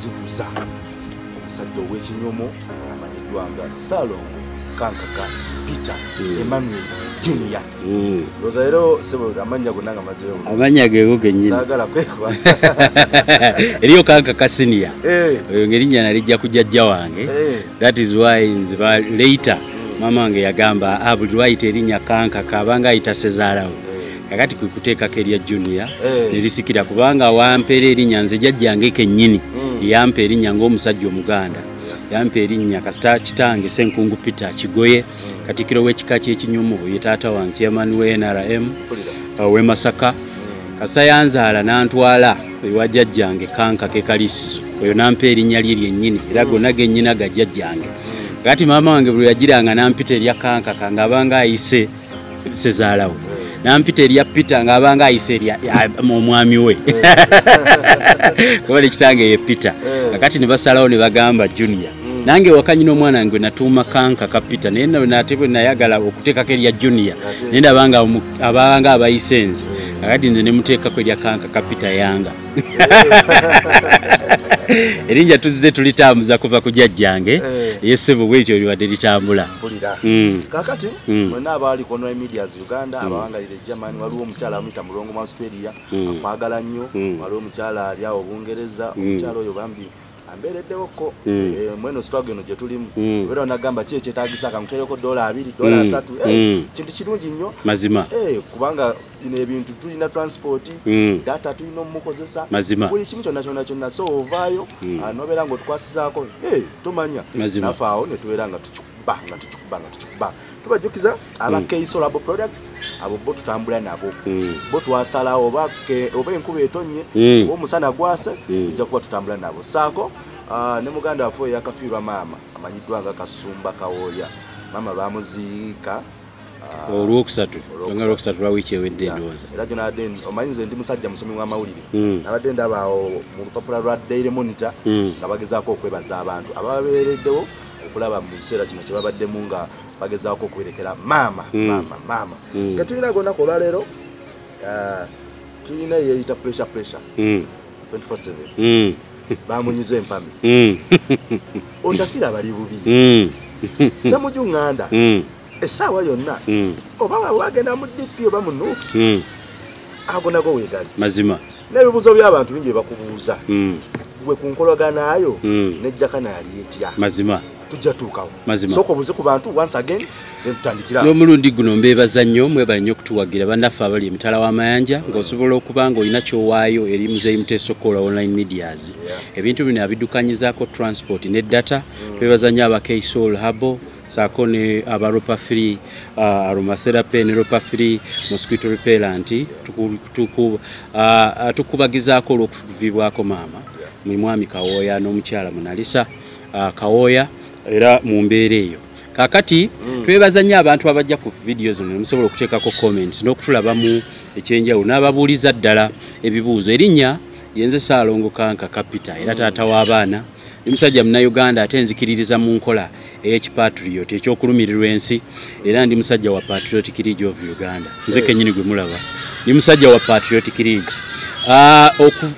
okuzibuza omusajja ow'ekinyomo amanyiddwa nga salongo kankaka peter Mm. emmanuel junior. Mm. loza lero sebo amanya gonna nga mazeyo amanya geego gennyini. Saagala kwekwasa. Eriyo kanka kasiniya Eh, oyo ngerinnya nalijja ku jjajja wange. Eh, that is why nze ba later mama wange yagamba ah, buli lwayita erinnya kankaka abanga ayita sezaalawo eh, kakati kwe kuteekako erya junior nerisikira kubanga wampeera erinnya nze jjajjange kennyini. Mm. Yampa erinnya ng'omusajja omuganda. Yampa erinnya kasita kitange senkungu peter kigoye. Katikiro w'ekika ky'ekinyumu ye taata wange chairman w'nrm Mpulira. uh, w'e masaka. Mm. kasita yanzaala n'antwala ewa jjajjange kanka ke kalisizo oyo nampa erinnya lye lyennyini era gonna gennyina ga jjajjange. Mm. kati maama wange bwe yagiranga nampita erya kankaka ng'abanga ayise sezaalawo Eh. Nampita erya peter erya ya- omwami we kuba nekitange ye peter Eh. kakati ne basalawo ne bagamba junior Mm. nange wakanyina omwana wange natuuma kanka ka peter naye nate bwe nayagala okuteekako erya junior naye ndabanga omu- abanga abayise nze Eh. kakati nze nemuteekako erya kanka ka peter yanga erinnya tuzze tulitambuza kuva ku jjajjange Eh. yesebo bwetyo liwadde litambula Mm. kakati Mm. mwena abaali conway medias uganda abawangalira germany waliwo omukyala amuyita mulongo mu australia Mm. akwagala nnyo Mm. waliwo omukyala ali awo bungereza Mm. omukyala oyo bambi ambeereddewoko Mm. Eh, mweno sitwago eno gye tulimu. Mm. obeera onagamba ki ekyetagisa kamuteereko dola abiri dola Mm. asatu Eh, kintu kirungi nnyo. Mazima. Eh, kubanga bino ebintu tulina transport data tulina omukozesa. Mazima. Buli kimu kyonna kyonna kyonna so ovaayo ah, nobeera ngaotukwasizaako "Hey, tomanya nafe awo netubeera nga tukikuba nga tukikuba nga tukikuba tubajjukiza aba Mm. keisolable products abo bo tutambula nabo. Mm. bo twasalawo oba enkuba etonye Mm. oba omusana gwase Mm. tujja kuba tutambula nabo. Saako ne muganda waffe oyo yakafiirwa maama amanyiddwa nga kasumba kawooya maama bamuziika olwokusatu nga lwokusatu lwa wiiki ewedde endowooza. era gyo nabadde omanyi nze ndi musajja musomi w'amawulire nabadde ndaba awo mu lupapula lwa daily monitor nga bagezaako okwebaza abantu. Ababeereddewo okulaba mu kiseera kino kye babaddemu nga bagezaako okwerekera maama Mm. maama maama Mm. nga tulina gonaku olwaleero ah, tulina yeeyita pressure pressure Mm. 24/7 Mm. bamunyiza empami Mm. otafiira bali bubi Mm. semuju ŋŋanda Mm. essaawa yonna Mm. oba wagenda mu dp oba mu nuuki Mm. ago nago weegali mazima n'ebibuuzo by'abantu bingi bye bakubuuza Mm. gwe ku nkolaganayo Mm. nejjaka naali etya mazima tujja tuukawo. Sooka obuuze ku bantu once again tutandikira n'omulundi guno mbeebaza nnyo mwebale nnyo okutuwagira bannaffe abali emitala w'amayanja ng'osobola okuba ng'olina kyowaayo eri muzeeyi muteesokoola online medias. Ebintu bino abiddukanyizaako transport ne data. Twebaza nnyo aba keisol habo saako ne aba ropa free uh, aromatherapy ne ropa free mosquito repellent. Tuku- tuku- uh, tukubagizaako olw'okuvibwako maama. Mwami kawooya n'omukyala munalisa uh, kawooya era mu mbeera eyo. Kakati Mm. twebaza nnyo abantu abajja ku vidiyo zino ne musobola okuteekako comments n'okutulabamu ekyenjawulo n'ababuuliza ddala ebibuuzo. Erinnya yenze saalongo kanka kapita era taata w'abaana ne musajja munnayuganda ate nzikiririza mu nkola ey'ekipatriot ekyokulumirirwa ensi era ndi musajja wa patriotic league of uganda. Nze kennyini gwe mulaba. Ndi musajja wa patriotic league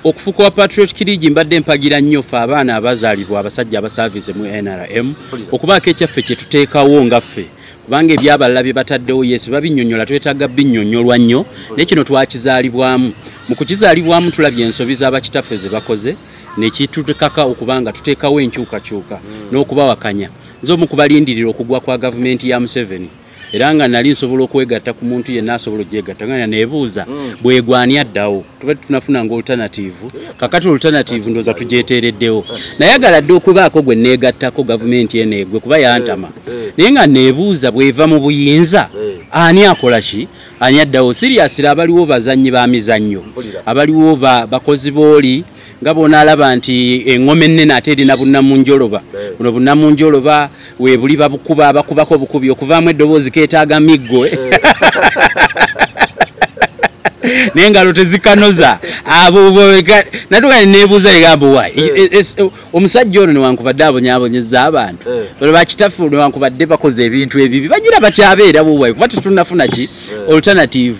okufuuka wa patriotic league mbadde mpagira nnyo ffe abaana abazaalibwa abasajja abasaavise mu nrm okubaako ekyaffe kye tuteekawo nga ffe. Kubanga ebyabalala bye bataddewo yesi babinnyonnyola twetaaga binnyonnyolwa nnyo naye kino twakizaalibwamu. Mu kukizaalibwamu tulabye ensobi z'abakitaffe ze bakoze nekitutekaka okuba nga tuteekawo enkyukakyuka n'okubawakanya. Nze omu kubalindirira okugwa kwa gavumenti ya museveni era nga nali nsobola okwegatta ku muntu yenna asobola okyegatta nga neebuuza Mm. bwegwani addawo? Tuba tunafuna nga alternative. Kakati alternative ndoza tugyeteereddewo. Nayagala dde okubaako gwe neegattako gavumenti eneegwe kuba yantama. Eh, eh. naye nga neebuuza bw'eva mu buyinza Eh. ani akola ki? Ani addawo? Siriyasira abaliwo bazannyi ba mizannyo. Abaliwo ba- bakozi booli nga boonaalaba nti eŋŋoma ennene ate erina bunnamunjoloba Eh. buno bunnamunjoloba we buli babukuba abakubako obukubi okuvaamu eddoboozi keetaaga miggo n'engalo tezikanoza abo natuka nebuuza egamba wa Eh. omusajja ono newankubadde abonyaabonyeza abantu Eh. bano bakitaffe newankubadde bakoze ebintu ebibi bagira bakyabeera buwayi kuba tetunafuna ki Eh. Alternative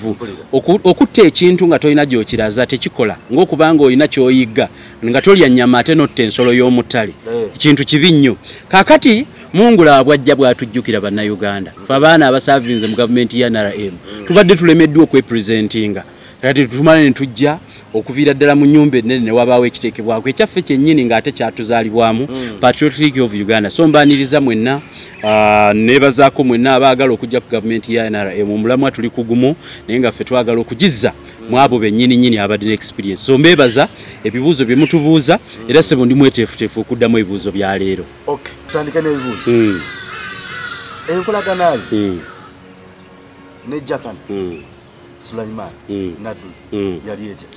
okutta ekintu nga tolina gyokiraza tekikola ngaokubanga olina kyoyigga nga tolya nyama ate notta ensolo y'omuttale Eh. kintu kibi nnyo. Kakati mungula bwajja bwatujjukira bannayuganda fe abaana abasavinze mu gavumenti ya nrm tubadde tulemeddwa okwepresentinga. Kati tumale ne tujja okuviira ddala mu nyumba ennene ne wabaawo ekiteekebwako. Ekyaffe kyennyini ng'ate kyatuzaalibwamu patriotic of uganda. So mbaniriza mwenna nebazaako mwenna abaagala okujja ku gavumenti ya nrm omulamwa tuli kugumu naye nga ffe twagala okugizza mu abo bennyininyini abadde ne experience so mbeebaza ebibuuzo bye mutubuuza era sebo ndi mweteefuteefu okuddamu ebibuuzo bya leero. Tutandike n'ebibuuzo. Mm, enkolaganayo mm, ne jakana mm, sulaiman mm, nadduli mm. yali etya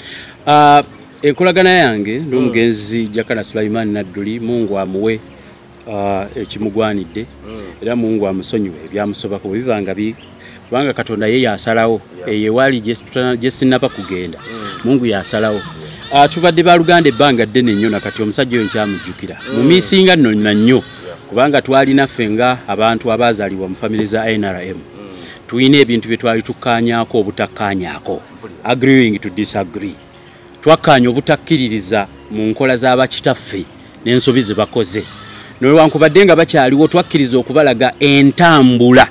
Ah, enkolagana yange n'omugenzi jakana sulaiman nadduli mungu amuwe ah, ekimugwanidde. Era mungu amusonyiwe ebyamusobako bwe bibanga bi kubanga katonda ye yasalawo Yeah. eyo ewaali gye tuta- gye sinaba kugenda. Mungu yasalawo. Ah, tubadde baluganda ebbanga ddene nnyo nakati omusajja oyo nkyamujjukira mu miisinga nno na nnyo kubanga twalina ffe nga abantu abaazaalibwa mu famire za nrm tulina ebintu bye twali tukkaanyaako obutakkaanyaako agreeing to disagree. Twakkaanya obutakkiririza mu nkola z'abakitaffe n'ensobi ze bakoze. Newankubadde nga bakyaliwo twakkiriza okubalaga entambula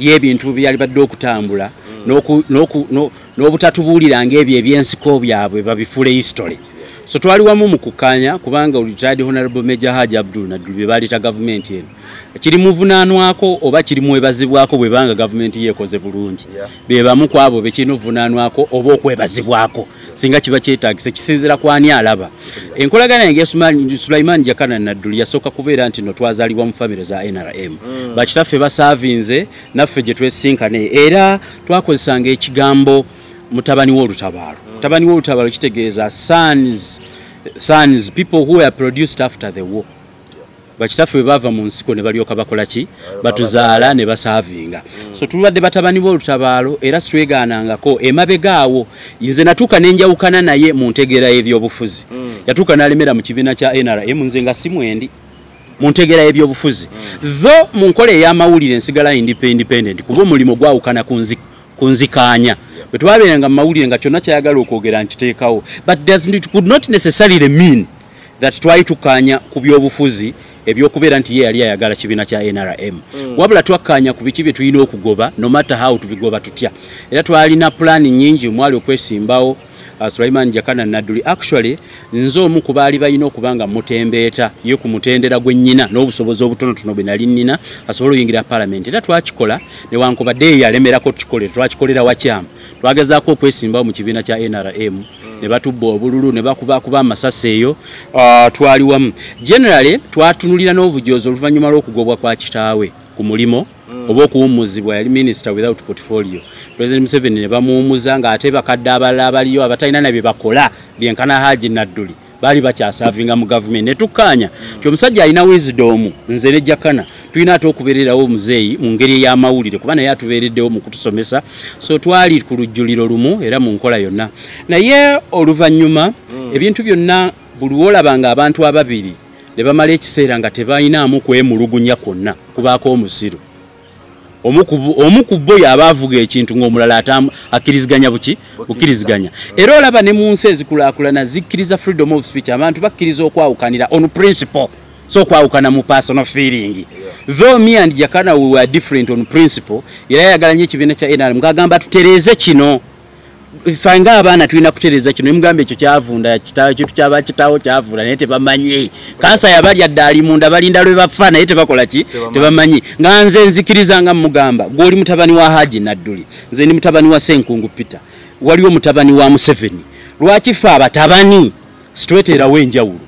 y'ebintu byali badde okutambula n'oku- n'oku- no- n'obutatubuuliranga ebyo ebyensiko byabwe babifuule history so twali wamu mu kukkaanya kubanga retired honorable major haji abdul naddulu bye baleeta gavumenti eno. Kiri muvunaanwako oba kiri mwebazibwako bwe banga gavumenti yeekoze bulungi. Be bamu ku abo bekirina ovunaanwako oba okwebazibwako. Singa kiba kyetagisa kisinzira ku ani alaba. Enkolagana yange sulaiman jakana nadduli yasooka kubeera nti no twazaalibwa mu famire za nrm bakitaffe basaavinze naffe gye twesinkane era twakozesanga ekigambo mutabani w'olutabaalo mutabani w'olutabaalo kitegeeza sons, sons people who were produced after the war. Bakitaffe bwe bava mu nsiko ne balyoka bakola ki? Batuzaala ne basaavinga so tulwadde batabani b'olutabaalo era sitwegaanangako emabegaawo nze natuuka nenjawukana naye mu ntegeera y'ebyobufuzi. Yatuuka n'alemera mu kibiina kya nrm nze nga si mwendi mu ntegeera y'ebyobufuzi. Tho mu nkola ey'amawulire nsigala independent kuba omulimu gwawukana ku nzi- ku nzikaanya bwe twabeeranga mu mawulire nga kyonna kyayagala okwogera nkiteekawo but does, it could not necessarily mean that twali tukkaanya ku byobufuzi ebyokubeera nti ye yali ayagala kibiina kya nrm wabula twakkaanya ku biki bye tulina okugoba no matter how tubigoba tutya. Era twalina pulaani nyingi omwali okwesimbawo uh, sulaiman jakana nadduli actually nze omu ku baali balina okuba nga mutembeeta ye ku mutendera gwe nnyina n'obusobozi obutonotono bwe nali nnina asobole oyingira palamenti era twakikola newankubadde ye yalemerako tukikolera twakikolera wakyamu. Twagezaako okwesimbawo mu kibiina kya nrm ne batubba obululu ne bakubakuba amasasi eyo ah, twali wamu. Generally twatunulira n'obujoozi oluvannyuma lw'okugobwa kwa kitaawe ku mulimo oba okuwummuzibwa yali minisita without portfolio president museveni ne bamuwummuza ng'ate bakadde abalala abaliyo abatalina nabye bakola byenkana haji nadduli baali bakyasavinga mu gavumenti. Ne tukkaanya ti omusajja alina wisdom nze ne jakana tulina ate okubeererawo omuzeeyi mu ngeri ey'amawulire kuba naye atubeereddewo mu kutusomesa. So twali ku lujjuliro lumu era mu nkola yonna. Naye oluvannyuma ebintu byonna buli wolabanga abantu ababiri ne bamala ekiseera nga tebalinamu kwemulugunya kwonna kubaako omusiru omu ku bo- yaba avuga ekintu ng'omulala akkiriziganya buki? Bukkiriziganya era olaba ne mu nsi ezikulaakulana zikkiriza freedom of speech abantu bakkiriza okwawukanira on principle so okwawukana mu personal feeling. Though me and jakana we were different on principle era yayagala nnyo ekibiina kya nrm ngagamba tutereeze kino ffe ng'abaana tulina kutereza kino nemugamba ekyo kyavunda kitaawo kintu kyaba kitaawo kyavunda naye tebamanyi kansa yabalya ddaali munda balinda lwe bafa naye tebakola ki? Tebamanyi. nga nze nzikiriza nga mugamba gw'oli mutabani wa haji nadduli nze ndi mutabani wa senkungu pita waliwo mutabani wa museveni. Lwaki fa abatabani? Sitweterawo enjawulo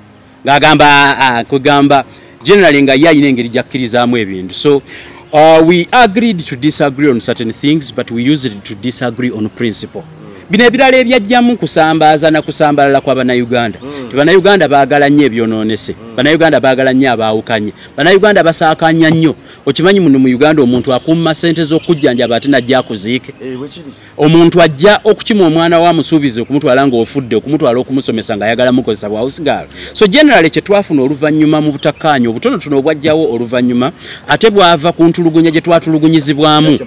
ng'agamba kugamba generally nga ye alina engeri gyakkirizaamu ebintu. So uh, we agreed to disagree on certain things but we used to disagree on principle bino ebirala ebyajjamu kusambaaza na kusambalala kwa bannayuganda. Ti bannayuganda baagala nnyo ebyonoonese bannayuganda baagala nnyo abaawukanye. Bannayuganda basaakanya nnyo. Okimanyi muno mu uganda omuntu akumma sente z'okujjanjaba ate najja akuziike? Eh, omuntu ajja okukima omwana wa musuubizi okumutwala ng'ofudde okumusomesa okumusomesa ng'ayagala mukozesa bwawusigaala so generally kyetwafuna oluvannyuma mu butakkaanya obutonotono obwajjawo oluvannyuma ate bwava ku ntulugunya gye twatulugunyizibwamu.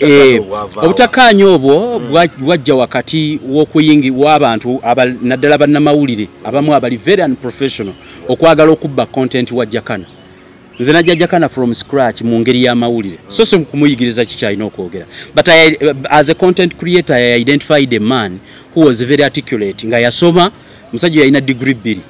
Eh, obutakkaanya obutakkaanya obwo bwa- bwajja wakati w'okuyingi w'abantu aba- naddala bannamawulire abamu abali very unprofessional okwagala okubba content wa jakana. Nze najja jakana from scratch mu ngeri y'amawulire. So si kumuyigiriza kikyalina okwogera? But I, as a content creator i identified a man who was very articulate nga yasoma musajja yalina degree bbiri.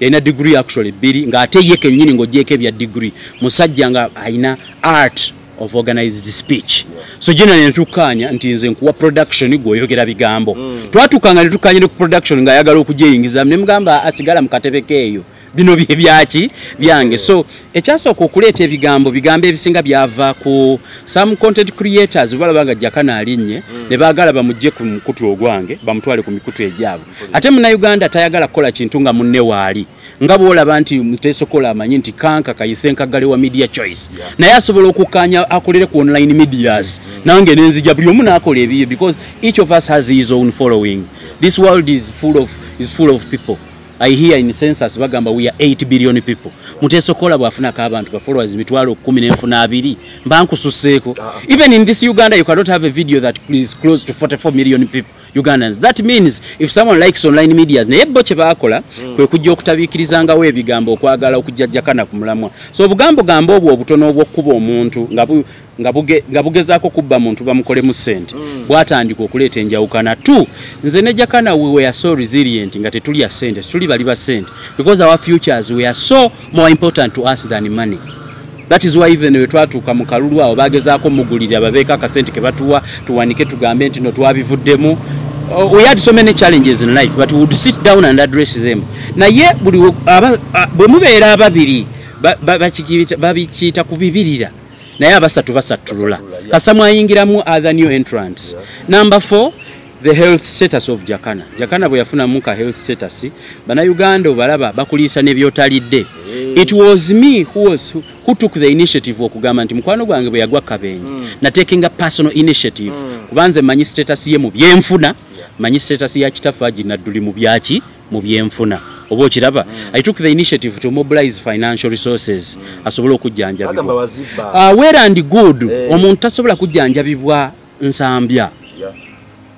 Yalina degree actually bbiri ng'ate ye kennyini ng'ogyeko ebya degree. Musajja nga alina art of organized speech. So generally netukkaanya nti nze nkuwa production gweoyogera bigambo. Twatuukanga netukkaanya ne ku production ng'ayagala okugyeyingizamu ne mugamba asigala mu katebe keeyo bino bye byaki byange. So ekyasooka okuleeta ebigambo bigambo ebisinga byava ku some content creators balaba nga jakana alinnye ne baagala bamugje ku mukutu ogwange bamutwale ku mikutu egyabwe. Ate munnayuganda tayagala kukola kintu nga munne waali nga bwolaba nti mutesokola amanyi nti kanka kayise enkagale wa media choice. Naye asobola okukkaanya akolere ku online medias. Nange nenzija buli omu naakola ebiyo because each of us has his own following. This world is full of, is full of people I hear in census bagamba we are 8 billion people. Muteso mutesokola bwafunako abantu ba followers mitwalo kumi n'enfuna abiri. Mba suseko. even in this uganda you cannot have a video that is close to 44 million people ugandans. That means if someone likes online media naye bo kye baakola kwe kujja okutabiikirizangawo ebigambo okwagala okujjajjakana ku mulamwa. So obugambo gambo obwo obutono obw'okkuba omuntu nga bu- nga buge- nga bugezaako kubba muntu bamukolemu ssente. Bwatandika okuleeta enjawukana tu nze ne jakana we were so resilient nga tetulya ssente tuli bali ba ssente. Because our futures were so more important to us than money. That is why even we twatuuka mu kalulu awo bagezaako mugulira babeeko akasente ke batuwa tuwanike tugambe nti no twabivuddemu Oh, we had so many challenges in life but we would sit down and address them. Naye buli bwe mubeera ababiri babikiyita kubibirira naye abasatu basattulula yeah. kasamu ayingiramu other new entrants. Number four the health status of jakana. Jakana bwe yafunamu ka health status bannayuganda obalaba bakuliisa n'ebyotalidde. It was me who, was, who took the initiative okugamba nti mukwano gwange bwe yagwa kabenje natekinga personal initiative. Kubanze manyi status ye mu byenfuna manyi status ya kitaffe aginadduli mu byaki mu byenfuna. Oba okiraba i took the initiative to mobilize financial resources. Asobole bagamba okujjanjabibwa uh, well and good. Eh. omuntu tasobola kujjanjabibwa nsambya.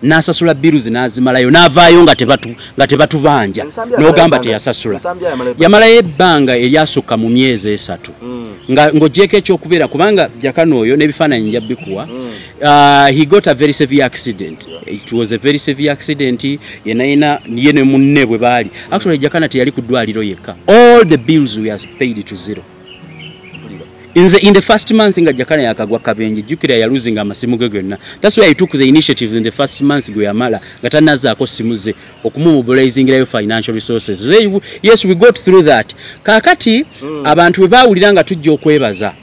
N'asasula biruzi n'azimalayo n'avaayo nga tebatu- nga tebatubanja. Ensambya n'ogamba teyasasula. Yamala ebbanga- yamalayo ebbanga eryasukka mu myezi esatu. Mm. nga ng'ogyeko ekyokubeera kubanga jakano oyo n'ebifaananyi nja bikuwa uh, he got a very severe accident. It was a very severe accident yenayina ye ne munne bwe baali. Actually jakana teyali ku ddwaliro yekka. All the bills were paid to zero. Nze in the first month nga jakana yakagwa kabenje ya yaluzinga amasimu ge gonna thats why i took the initiative in the first month gwe yamala nga tanazaako simu ze okumumobilizingirayo financial resources. Yes we got through that. Kaakati abantu bwe baawulira nga tujja okwebaza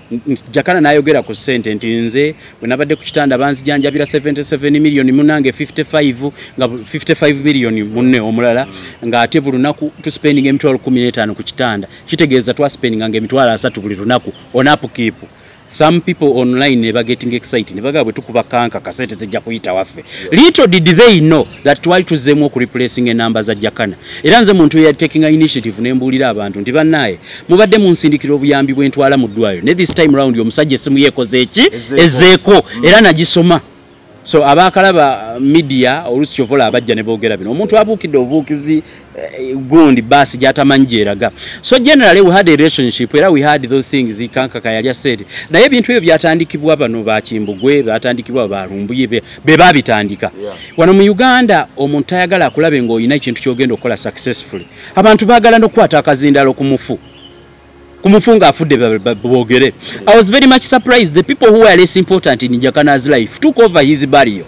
jakana n'ayogera ku ssente nti nze bwe nabadde ku kitanda banzijanjabira 77 million munange 55 nga bu- 55 million munne omulala ng'ate buli lunaku tuspendinga emitwalo 15 ku kitanda. Kitegeeza twaspendinganga emitwalo asatu buli lunaku on upkeep some people online ne bagetting excited ne bagamba bwe tukuba kanka kasente zijja kuyita waffe. Little did they know that twali tuzzeemu okureplacing enamba za jakana. Era nze muntu eyatakinga initiative nembuulira abantu nti bannaaye mubadde munsindikira obuyambi bwentwala mu ddwaliro. Ne this time round omusajja essimu yeekoze eki? Ezzeeko. ezzeeko era nagisoma so abakalaba media olusi kyovola abajja ne boogera bino. Omuntu abuukidde obuukizi eh, gundi basi gyatamanyi gyeraga. So generally we had a relationship era we had those things kankaka yali asaid naye ebintu ebyo byatandikibwa bano bakimbugwe byatandikibwa balumbuye be babitandika. Yeah. wano mu uganda omuntu tayagala akulabe ng'olina ekintu kyogenda okukola successfully. Abantu baagala n'okukwata akazindalo ku mufu ku afude boogere i was very much surprised. The people who were less important in jakana's life took over his burial.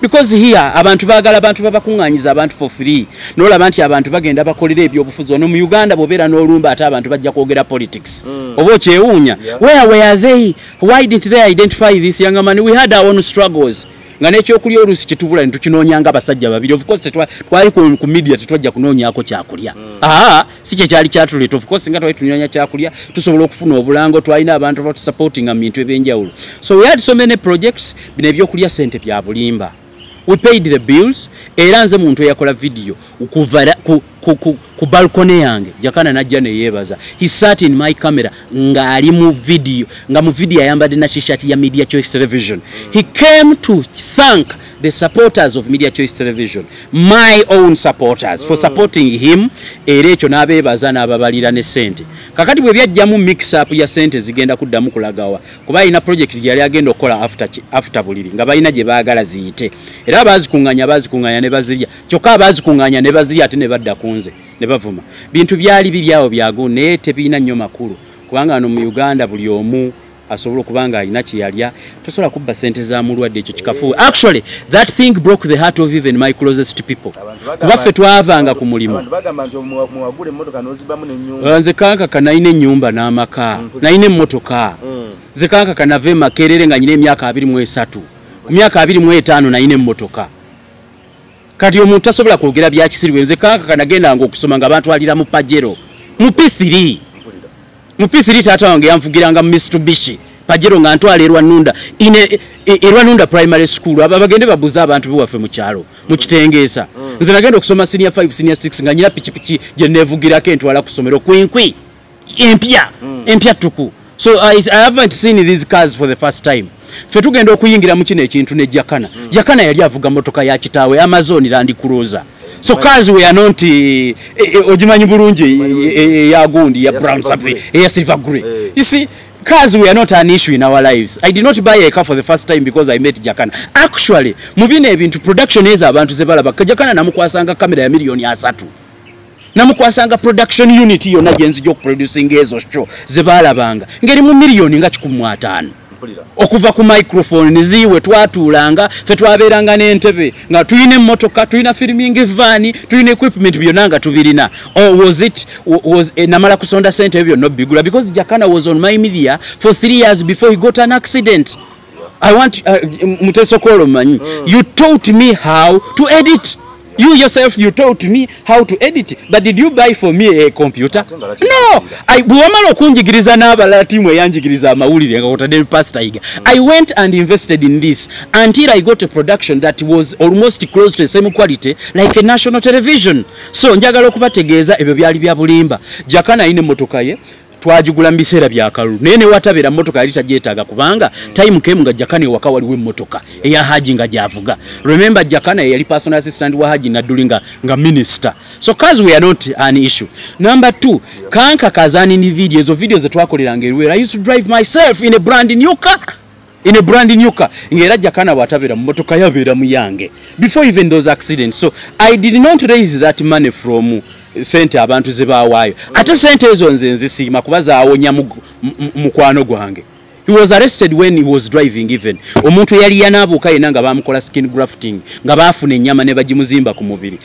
Because here abantu bagala abantu babakuŋŋanyiza abantu for free. Nolaba nti abantu bagenda bakolera ebyobufuzi ono mu uganda bwobeera n'olumba ate abantu bajja kwogera politics. Mm. oba okyewuunya? Yeah. where were they? Why didn't they identify this young man? We had our own struggles nga n'ekyokulya oluusi ntu tukinoonya nga abasajja babiri. Of course twa twali ku media tetwajja kunoonyako kyakulya. Aa si kye kyali kyatuleeta. Of course nga twali tunoonya kyakulya tusobola okufuna obulango twalina abantu abatusupportinga mu bintu ebyenjawulo. So we had so many projects bino ebyokulya sente bya bulimba. We paid the bills era nze muntu eyakola la- ku, balkone yange jakana najja neyeebaza he sat in my camera ng'ali mu video nga mu video ayambadde na t-shirt ya media choice television. He came to thank the supporters of media choice television my own supporters for supporting him era ekyo n'abeebaza n'ababalira ne sente kakati bwe byajjamu mix up ya sente zigenda kuddamu kulagawa kuba alina project gyali agenda okukola after, after buliri nga balina gye baagala ziyite. Era abazikuŋŋanya bazikuŋŋanya ne bazirya kyokka abazikuŋŋanya ne bazirya ate ne badda ku nze ne bavuma. Bintu byali biri awo byagu naye tebirina nnyo makulu. Kubanga wano mu uganda buli omu asobola okuba nga alina kyeyalya tosobola kubba sente za mulwadde ekyo kikafuwe actually that thing broke the heart of even my closest people. Abantu bagamba kuba ffe nti- twavanga ku mulimu. nze kankaka nalina ennyumba n'amaka Mm. nalina emmotoka. Mm. nze kankaka nava e makerere nga nyina emyaka abiri mu esatu. Ku myaka abiri mu etaano nalina emmotoka. Kati omuntu tasobola kwogera byakisirwe nze kankaka nagendanga okusoma nga bantwalira mu pajero mu p3 mpulira mu p3 taata wange yanvugiranga mu mitsubishi. Pajero nga ntwala erwanunda ine erwa Nunda primary school. Aba bagende babuza abantu bewaffe mu kyalo mu kitengeesa nze nagenda okusoma senior 5 senior 6 nga nyina pikipiki gye neevugirako entwala ku ssomero kwinkwi empya empya tuku so I, i haven't seen these cars for the first time. Ffe tugenda okuyingira mu kino ekintu ne jakana. Jakana yali avuga motoka ya kitaawe amazon land cruiser so cars we are not eh, eh, ogimanyi bulungi eh, eh, eya gundi ya brown something eya silver grey you see cars were not an issue in our lives. I did not buy a car for the first time because i met jakana. Actually mu bino ebintu production ezo abantu ze balaba jakana namukwasanga kamera ya miliyoni asatu. Namukwasanga production unit yonna gyenzija okuproducinga ezo show ze balabanga ngeri mu miliyoni nga kikumi mu ataano okuva ku microphone niziwe twatuulanga fe twabeeranga n'entebe nga tulina emmotoka tulina filming vaani tulina equipment byonna nga tubirina. Or was it wa- was eh, namala kusonda sente ebyo byonna obigula because jakana was on my media for three years before he got an accident. I want uh, mutesokolo manyi you taught me how to edit you yourself you taught me how to edit. But did you buy for me a computer? Laki no. I- bwe wamala okunjigiriza n'abalala tiimu eyanjigiriza amawulire nga kotadde pastor yiga i went and invested in this until i got a production that was almost close to the same quality like a national television. So njagala okubategeeza ebyo byali bya bulimba. Jakana ayina emmotoka ye twagigula mu biseera kalulu naye newatabeera motoka yali tagyetaaga kubanga time kemu nga jakana ewaka waliwo emmotoka eya haji nga gyavuga. Remember jakana yali personal assistant wa haji nadduli nga, nga minister. So cars we are not an issue. Number two kanka kazani ni video ezo video zetwakoleranga eruwera i used to drive myself in a brand new car in a brand new car. Ng'era jakana bw'atabeera mu motoka yabeera muyange before even those accidents. So i did not raise that money from sente abantu ze baawaayo ate sente ezo nze nzisiima kuba mu- mukwano gwange. He was arrested when he was driving even. Omuntu eyali yanaabuuka yenna nga bamukola skin grafting nga baafuna ennyama ne bagimuzimba ku mubiri.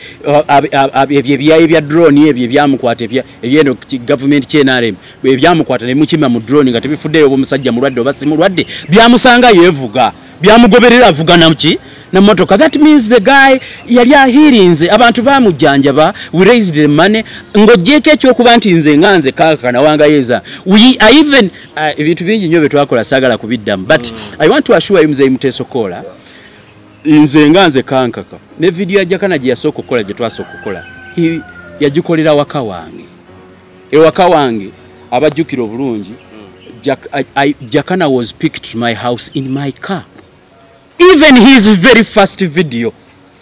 Ebyo ebyayi bya drone ebyo ebyamukwata ebya- ebyeno gavumenti kyenarem ebyamukwata ne mukima mu drone nga tebifuddeyo oba omusajja mulwadde oba si mulwadde byamusanga yeevuga. Byamugoberera avuga namuki na motoka that means the guy yali ahirinze abantu bamujjanjaba we raised the money ng'oggyeko ekyokuba nti nze nga nze kaaka nawangayeza even uh, ebintu bingi nnyo bye twakola saagala kubiddamu but i want to assure you muzeyi muteesokoola nze nga nze kankaka. Ne vidiyo ya jakana gye yasooka okukola gye twasooka okukola yagikolera waka wange. Ewaka wange abajjukira obulungi jakana was picked to my house in my car even his very first video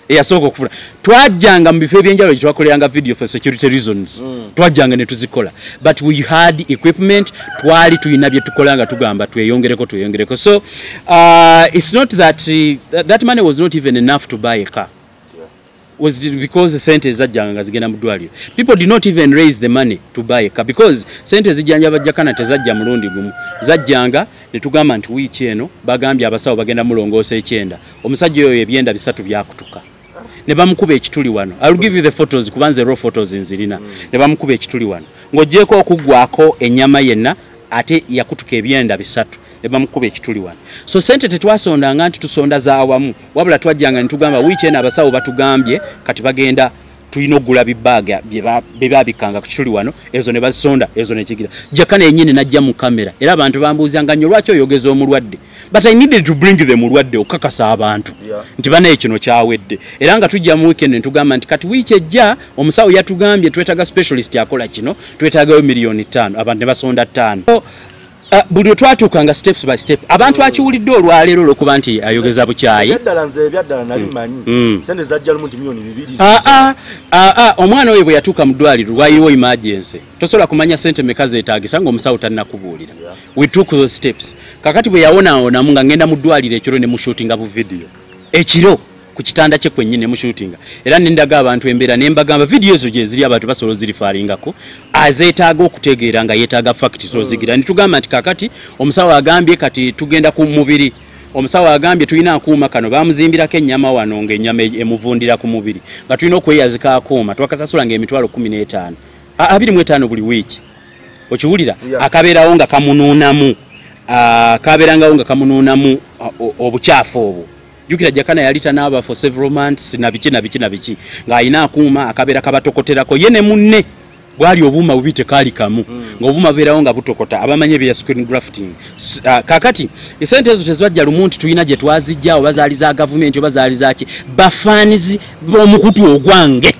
eyasooka okufuna. Twajjanga mu bifo ebyenjawulo gyetwakoleranga video for security reasons. Twajjanga ne tuzikola. But we had equipment twali tulina bye tukola nga tugamba tweyongereko tweyongereko. So uh, it's not that uh, that money was not even enough to buy a car was it because sente zajjanga nga zigenda mu ddwaliro. People did not even raise the money to buy a car because sente zijjanjaba jakana tezajja mulundi gumu. Zajjanga ne tugamba nti wiiki eno bagambye abasawo bagenda mulongoosa ekyenda. Omusajja oyo ebyenda bisatu byakutuka. Ne bamukuba ekituli wano. Ill give you the photos kubanze raw photos nzirina. Ne bamukuba ekituli wano. Ng'oggyeko okuggwako ennyama yenna ate yakutuka ebyenda bisatu ne bamukuba ekituli wano. So sente tetwasondanga nti tusonda zaawamu wabula twajjanga ne tugamba wiiki eno abasawo batugambye kati bagenda tulina okugula bibaaga bye babikanga ku kituli wano ezo ne bazisonda ezo nekigira jakana yenyini najja mu kamera era abantu bambuuzanga nnyo lwaki oyogeza omulwadde? But i needed to bring the mulwadde okukakasa abantu Yeah. nti banaye kino kyawedde. Era nga tujja mu weekend netugamba nti kati wiiki ejja omusawo yatugambye twetaaga specialist akola kino twetaagayo miliyoni ttaano abantu ne basonda ttaano buli otwatuukanga steps by step abantu akiwulidde olwaleero olwokuba nti ayogeza bukyayi. Mm. omwana oyo bwe yatuuka mu ddwaliro lwayiwo emergency. Tosobola kumanya sente meka zeetagisa ngaomusawo tannakubuulira. Yeah. we took those steps. Kakati bwe yawonaawonamu nga ngenda mu ddwaliro ekiro ne mushuutinga bu vidiyo ekiro ku kitanda kye kwennyini ne mushuutinga era nendaga abantu embeera ne mbagamba vidiyo ezo gye ziri abantu basobola ozirifaalingako azeetaaga okutegeera nga yeetaaga facts ozigira. Ne tugamba nti kakati omusawo agambye kati tugenda ku mubiri. Omusawo agambye tulina akuuma kano bamuzimbirako ennyama wano ngaennyama e- emuvundira ku mubiri. Nga tulina okweyazika akuuma twakasasulanga emitwalo 15 25 buli wiiki. Okiwulira? Yeah. akabeerawo nga kamunuunamu. Ah, kabeerangawo nga kamunuunamu obukyafu obwo jukira jakana yali tanaaba for several months na biki na biki na biki. Ng'alina akuuma akabeera kabatokoterako. Ye ne munne bwali obuuma bubi tekaali kamu. Ng'obuuma bubeerawo nga butokota abamanyi ebya screen grafting. S- ah, kakati esente ezo tezibajja lumu nti tulina gye twazijja oba zaali za gavumenti oba zaali zaki bafaanizi b'omukutu ogwange.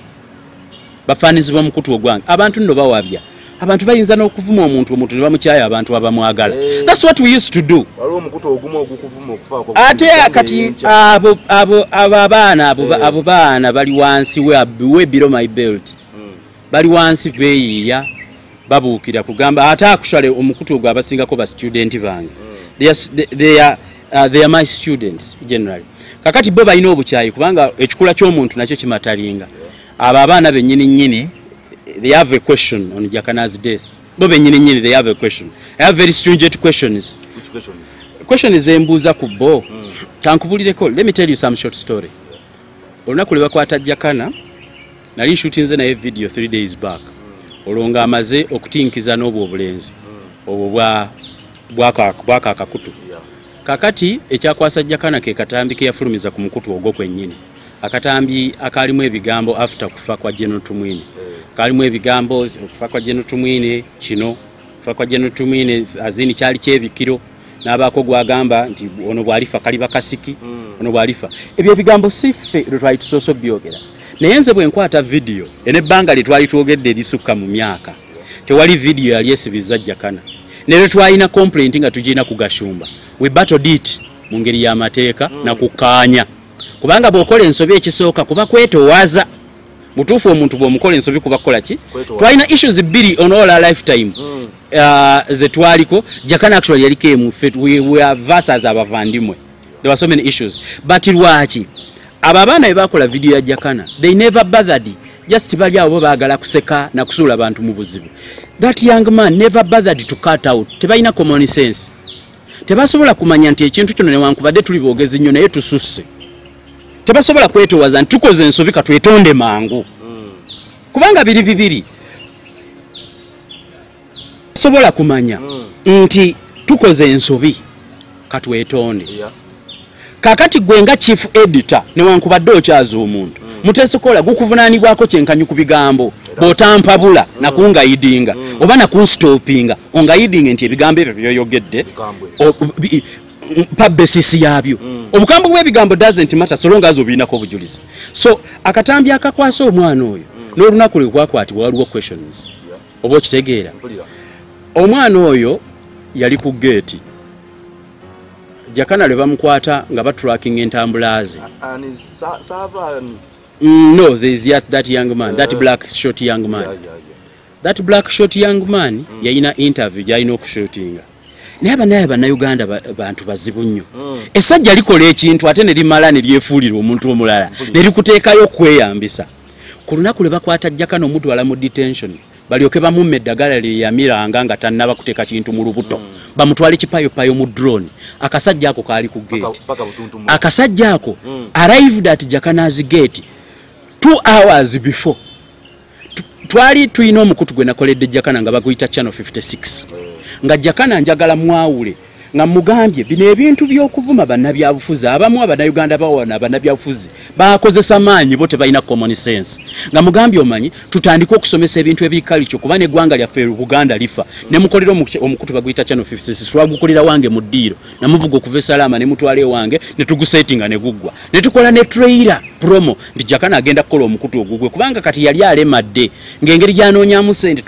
Bafaanizi b'omukutu ogwange. Abantu nno bawabya abantu bayinza n'okuvuma omuntu omuntu ne bamukyaya abantu abamwagala. Eh. thats what we used to do. Ate kati abo abaana abo Eh. abo baana bali wansi we below my belt. Bali wansi beeyiiya babuukira kugamba ate akushale omukutu ogwo abasingako ba student bange. They are, they- they are, uh, they are my students generally. Kakati bo balina obukyayi kubanga ekikula ky'omuntu nakyo kimatalinga. Abo abaana bennyini nnyini they have a question on jakana's death. Bo bennyini nnyini they have a question. I have very stringent questions. Question? Ezembuuza ku bo. Kankubulireko let me tell you some short story. Olunaku lwe bakwata jakana nali nshutinze naye video 3 days back. Olwo nga amaze okutinkiza n'obwo obulenzi. Obwo bwa- bwaka akakutu. Kakati ekyakwasa jakana ke katambi ke yafulumiza ku mukutu ogwo kwennyini. Akatambi akaalimu ebigambo after kufa kwa general tumwine kaalimu ebigambo okufa kwa jeno tumwine kino okufa kwa jeno tumwine azini kyali kyebikiro n'abaako gwagamba nti ono bwalifa kaliba kasiki ono bwalifa. Ebyo ebigambo sife lwe twali tusoosa obyogera. Naye nze bwe nkwata vidiyo enebbanga lye twali twogedde erisukka mu myaka tewali vidiyo yali esibizza jakana nerwe twalina complaint nga tugirina ku gashumba we battle it mu ngeri y'amateeka mm. nakukaanya kubanga bw'okola ensobi ekisooka kuba kwetoowaza mutuufu omuntu bw'omukola ensobi kuba kukola ki? Twalina issues bbiri on all our lifetime. Mm. uh, ze twaliko. Jakana actually yaliko emu we, we are versus abavandimwe. There were so many issues. But lwaki? Abo abaana be bakola vidiyo ya jakana they never bothered. Just bali abo bo baagala kuseka na kusuula bantu mu buzibu. That young man never bothered to cut out. Tebalina common sense. Tebasobola kumanya nti ekintu kino newankubadde tuli boogezi nnyo naye tususse tebasobola kwetoowaza nti tukoze ensobi katwetonde mangu. Kubanga biri bibiri. Sobola kumanya nti tukoze ensobi katwetonde kakati gwe nga chief editor newankubadde okyaza omuntu muteesokola gukuvunaanibwako kyenkanyi ku bigambo bw'otampabula nakungayidinga oba nakunstopinga ongayidinga nti ebigambo ebyo byoyogedde Bikambwe. o- bi- pa besisi yabyo obukambo bw'ebigambo doesn't matter so long as obirinako obujulizi. So akatambi akakwasa omwana oyo n'olunaku lwe kwakwatibwa waliwo questions. Oba okitegeera? Omwana oyo yali ku geeti jakana lwe bamukwata nga batracking entambula ze saavaani mm, no there is yet that young man that black short young man. That black short young man yayina interview gyalina okushootinga naye abanaye bannayuganda ba- bantu bazibu nnyo. Essajja likola ekintu ate ne limala ne lyefuulira omuntu omulala ne likuteekayo okweyambisa. Ku lunaku lwe bakwata jakana omutwala mu detention balyoke bamumma eddagala lye yamiranga nga tannaba kuteeka kintu mu lubuto. Bamutwale kipayopayo mu drone. Akasajja ako kaali ku gate. akasajja ako arrived at jakana's gate two hours before. Twali tulina omukutu gwe nakoledde jakana nga baguyita channel 56 nga jakana njagala mwawule nga mugambye bino ebintu by'okuvuma bannabyabufuzi abamu abannayuganda bawana abannabyabufuzi bakozesa maanyi bo tebalina common sense. Nga mugambye omanyi tutandike okusomesa ebintu ebikalico kuba neggwanga lyaffe buganda lifa. Nemukolera omuku- omukutu baguyita channel 56 twagukolera wange mu ddiiro. Namuvuga okuva esalaama nemutwala ewange netugusetinga neguggwa netukola ne trailer promo nti jakana agenda kukola omukutu ogugwe kubanga kati yali alemadde. Ng'engeri gyanoonyamu sente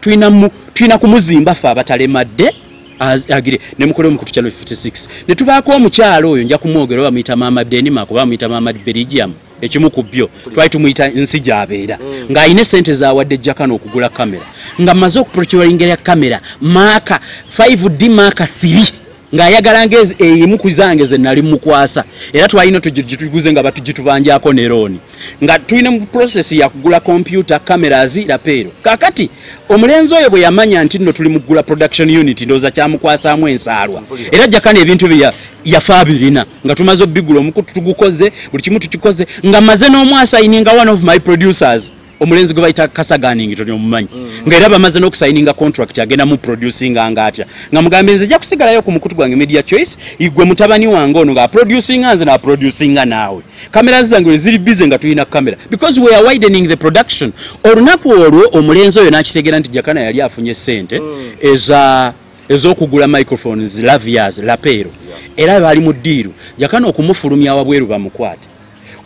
tuyina kumuzimba ffe abatalemadde Agire. Nemukola omukutu kyalo 56 netubaako omukyalo oyo nja kumwogera bamuyita maama denmark oba bamuyita maama belgium ekimu ku byo twali tumuyita nsi gyabeera ng'alina esente zawadde jakana okugula kamera nga mmaze okuprocuralingerya kamera maaka 5d maaka 3 ng'ayagala ngezi eyimu ku zange ze nali mukwasa era twalina gituguze nga batugitubanjako ne looni nga tulina mu process yakugula computer cameras lapeero kakati omulenzi oyo bwe yamanya nti nno tuli mugula production unit ndowooza kyamukwasaamu ensaalwa. Era jakana ebintu bye ya- yafe abirina nga tumaze obigula omukutu tugukoze buli kimu tukikoze nga maze n'omwasayininga one of my producers omulenzi gwe bayita kasaganing toli omumanyi nga era bamaze n'okusayininga contract agenda mu producinga nga atya? Nga mugambe nze ja kusigalayo ku mukutu gwange media choice igwe mutabani wange ono ngaaproducinga nze naproducinga naawe. Kamera zange we ziri bize nga tulina kamera because we are widening the production. Olunaku olwo omulenzi oyo n'akitegeera nti jakana yali afunye sente eza ez'okugula microphones lavias lapeero era baali mu ddiiru. Jakana okumufulumya wabweru bamukwate.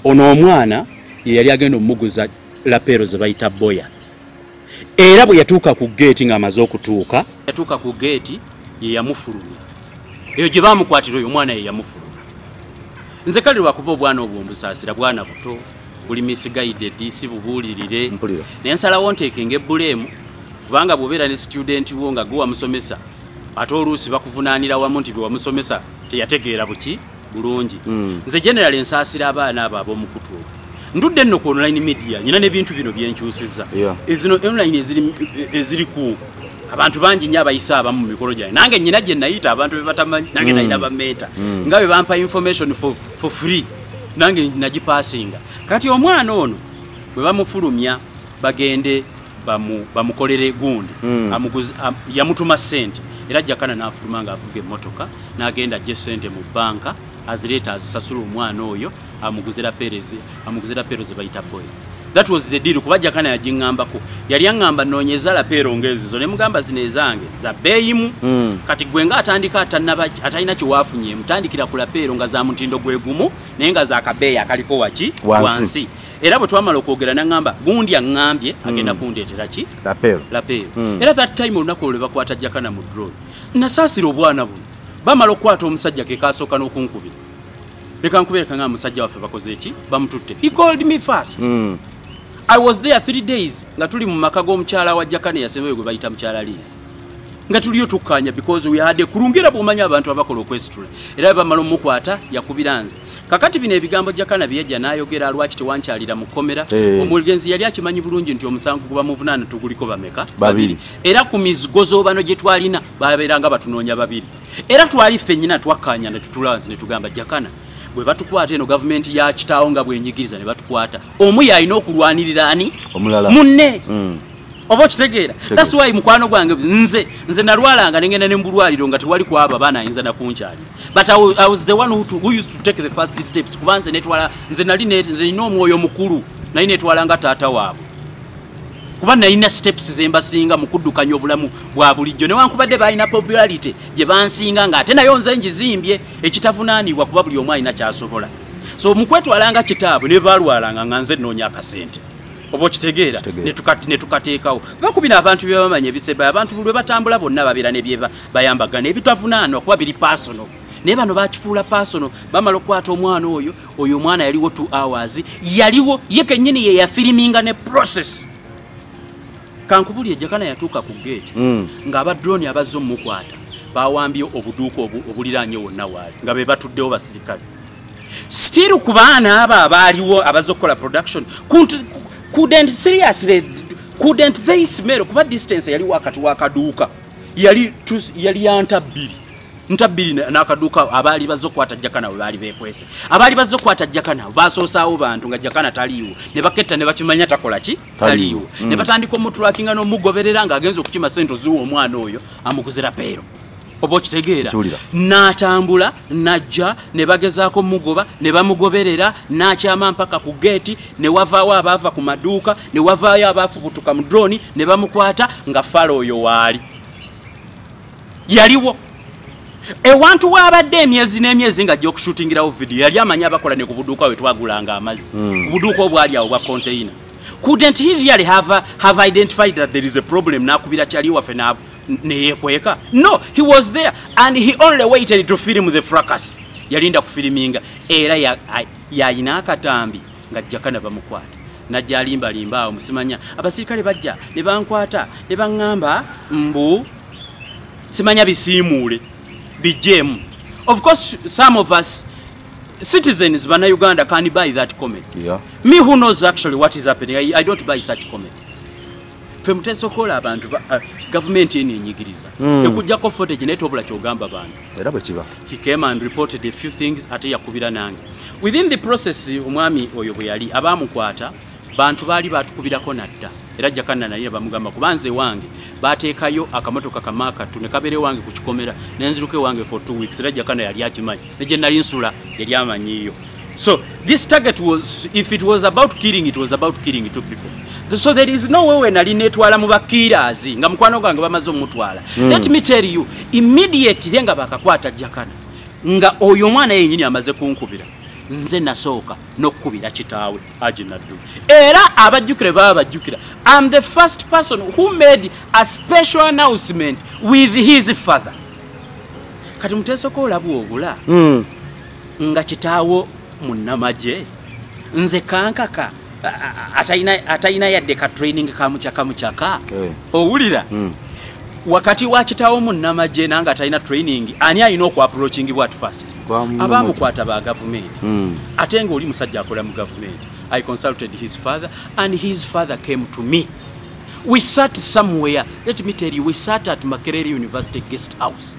Ono omwana ye yali agenda omuguza lapeero ze bayita boya. Era bwe yatuuka ku geeti ng'amaze okutuuka yatuuka ku geeti ye yamufulumya. Eyo gye bamukwatira oyo omwana ye yamufulumya. Nze kale lwakuba obwana obwo mbusaasira bwana buto buli misguided si bubuulirire. Naye nsalawo nteekenga ebbuleemu kubanga bw'obeera ne student wo nga gwe wamusomesa ate oluusi bakuvunaanira wamu nti bwe wamusomesa teyategeera buki bulungi. Mm. nze general nsaasira abaana abo ab'omukutu ogwo ndudde nno ku online media nyina n'ebintu bino byenkyusizza Yeah. ezino online eziri, eziri ku abantu bangi nnyo abayisa abamu mu mikolo gyange nange nyina gye nayita abantu be batamanyi nange Mm. nalina bameeta Mm. nga bwe bampa information for, for free nange nagipaasinga kati omwana ono bwe bamufulumya bagende bamu- bamukolere gundi Mm. Yamutuma sente era jakana nafuluma nga avuga emmotoka n'agenda ajje sente mu banka azireeta azisasula omwana oyo amuguzira perezi amuguzira pero ze bayita boy. That was the deal. Kuba jakana yagiŋŋambako yali aŋŋamba noonyeza lapeero ng'ezizo ne mugamba zino ezange za beeyimu. Mm. kati gwe nga atandika atalina kyewaafunye mutandikira ku lapeero nga za mutindo gwe gumu naye nga za kabeeyi akaliko waki? Wansi. era bwe twamala okwogera naŋŋamba gundi aŋŋambye agenda kundeetera ki? Lapeero lapeero Mm. era that time olunaku olwo lwe bakwata jakana mu drone. Nasaasira obwana buno bamala okukwata omusajja ke kasooka n'okunkubira. Leka nkubere kanga musajja waffe bakoze eki bamututte. He called me first. Mm. i was there three days nga tuli mu maka g'omukyala wa jakana yasembeyo gwe bayita mukyala liizi nga tuliyo tukkanya because we had kurungira bwomanyi abantu abakola okwesitula era bamala omukwata yakubira nze kakati bino ebigambo jakana byejja n'ayogera lwaki tewankyalira mu kkomera? Eh. omugenzi yali akimanyi bulungi nti omusango guba muvunaana tuguliko bameka? Babiri. era ku mizigo z'obano gye twalina babeeranga batunoonya babiri. Era twali ffennyina twakkanya ne tutulawansi ne tugamba jakana bwe batukwata eno gavumenti ya kitaawo nga bwenyigiriza ne batukwata omu yalina okulwanirira ani? Munne. Mm. Oba okitegeera? Thats why mukwano gwange nze nze nalwalanga nengenda ne mbulwaliro nga tewali kwaba abaana ayinza nakunkyalira. But I i was the one who, to, who used to take the first steps kuba nze netwala nze nali nze nina omwoyo mukulu nali netwala nga taata waabwe. Kuba nalina steps zembasinga mu kuddukanya obulamu bwa bulijjo. Newankubadde balina popularity gye bansinga nga ate nayo nze ngizimbye ekitavunaanibwa kuba buli omu alina kyasobola. So mukwetwalanga kitaabwe ne balwalanga nga nze nnoonya akasente oba okitegeera Kitegeera. netuka- netukateekawo vakubina abantu byebamanya ebisebe abantu lwe batambula bonna babeera nebyeba bayambagana ebitavunaanwa kuba biri pasono naye bano bakifuula pasono bamala okukwata omwana oyo oyo omwana yaliwo 2 hours yaliwo ye kennyini ye yafiriminga ne process kankubuli ejakana yatuuka ku geeti Mm. ng'abadroni abazze omukwata bawambye obuduuka obu- obuliraanye wonna waali nga be batuddewo basirikale still ku baana abo abaaliwo abazze okukola production couldn't- seriously couldn't they smell kuba distance yali wakati wakaduuka yali tus- yali anta bili bbiri nta bbiri na- n'akaduuka abaali bazze okukwata jakana abali baali bekwese abaali bazze okukwata jakana basoosaawo bantu nga jakana taliiwo ne baketta ne bakimanya takola ki taliiwo ne batandika omutulakinga n'omugoberera ng'agenza okukima sente oziwa omwana oyo amuguzira peero oba okitegeera n'atambula n'ajja ne bagezaako mugoba ne bamugoberera n'akyama mpaka ku geeti ne wavaawo abaava ku maduuka ne wavaayo abaafubutuka mu droni ne bamukwata nga falo oyo waali yaliwo ewantu waabadde emyezi n'emyezi nga gyokushutingirawo vidiyo yali amanyi abakola ne ku buduuka we twagulanga amazzi. Mm. obuduuka obwali awo bwa container. Couldn't he really have, have identified that there is a problem? Nakubira kyali waffe na- neyekweka. No he was there and he only waited to film the fracas. Yalinda kufiriminga era ya- ay- yayina akatambi nga jakana bamukwata. Najja alimbalimba awo musimanya. Abasirikale bajja ne bankwata ne baŋŋamba mbu simanya bisiimuule bijjeemu of course some of us citizens bannayuganda can buy that comment. Yeah. me who knows actually what is happening? I, I don't buy such comment. Fe muteesokola abantu ba- uh, gavumenti eno enyigiriza. Mm. ekujjako footage naye tobula kyogamba bantu. Era bwe kiba. He came and reported a few things ate yakubira nange. Within the process omwami oyo bwe yali abaamukwata bantu baali batukubirako nadda. Era jakana naye bamugamba kuba nze wange bateekayo akamotoka kamaakatu ne kabere wange ku kikomera nenziruka ewange for two weeks. Era jakana yali akimanyi ne gye nali nsula yali amanyiiyo so this target was if it was about killing it was about killing two people so there is no way when ali netwala mu bakirazi nga mukwano gwange bamaze omutwala mm. let me tell you immediately nga bakakwata jakana nga oyo omwana yenyini amaze kunkubira nze nasooka nokubira kitaawe haji naddu era abajjukire baba bajjukira am the first person who made a special announcement with his father kati muteesoka olabwa obula Mm. nga kitaawo munnamagye nze kankaka atalina- yadde ka training kamukyaka mukyaka Eh. owulira? Mm. wakati wa kitaawo munnamagye nange atalina training ani alina okuapproachingibwa at first? Abaamukwata ba gavumenti Mm. ate ngaoli musajja akola mu gavumenti i consulted his father and his father came to me. We sat somewhere let me tell you we sat at makerere university guest house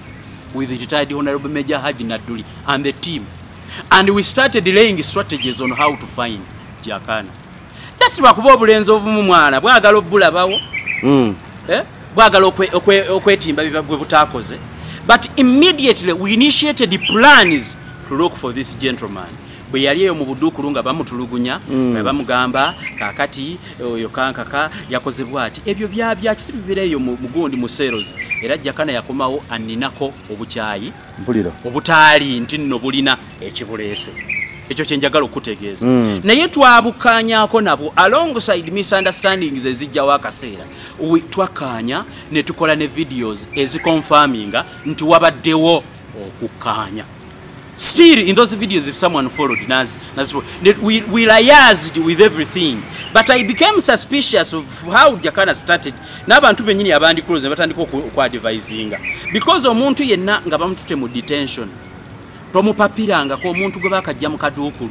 with the retired honorable major haji naduli and the team and we started laying strategies on how to find jakana just lwakuba obulenzi obumu mwana bwagala obulabawo Mm. eh? bwagala okwe- okwe- okwetimba biba gwe butakoze but immediately we initiated the plans to look for this gentleman bwe yali eyo mu buduukulu nga bamutulugunya Mm. nga bamugamba kakati oyo kankaka yakoze bwati ebyo bya byakisi bibireeyo mu mugundi mu seros era jakana yakomawo aninako obukyayi obutaali nti nno bulina ekibuleese. Ekyo kyenjagala okutegeeza Mm. naye twabukanyako nabo alongside misunderstandings ezijjawo akaseera. Twakanya ne tukola ne videos eziconfirminga nti wabaddewo okukaanya still in those videos if someone followed nas, nas we, we liaised with everything. But i became suspicious of how jakana started. N'abantu benyini abandikuloze ne batandika oku- okuadvisinga because omuntu yenna nga bamutute mu detention tomupapirangako omuntu gwe bakajja mu kaduukulu.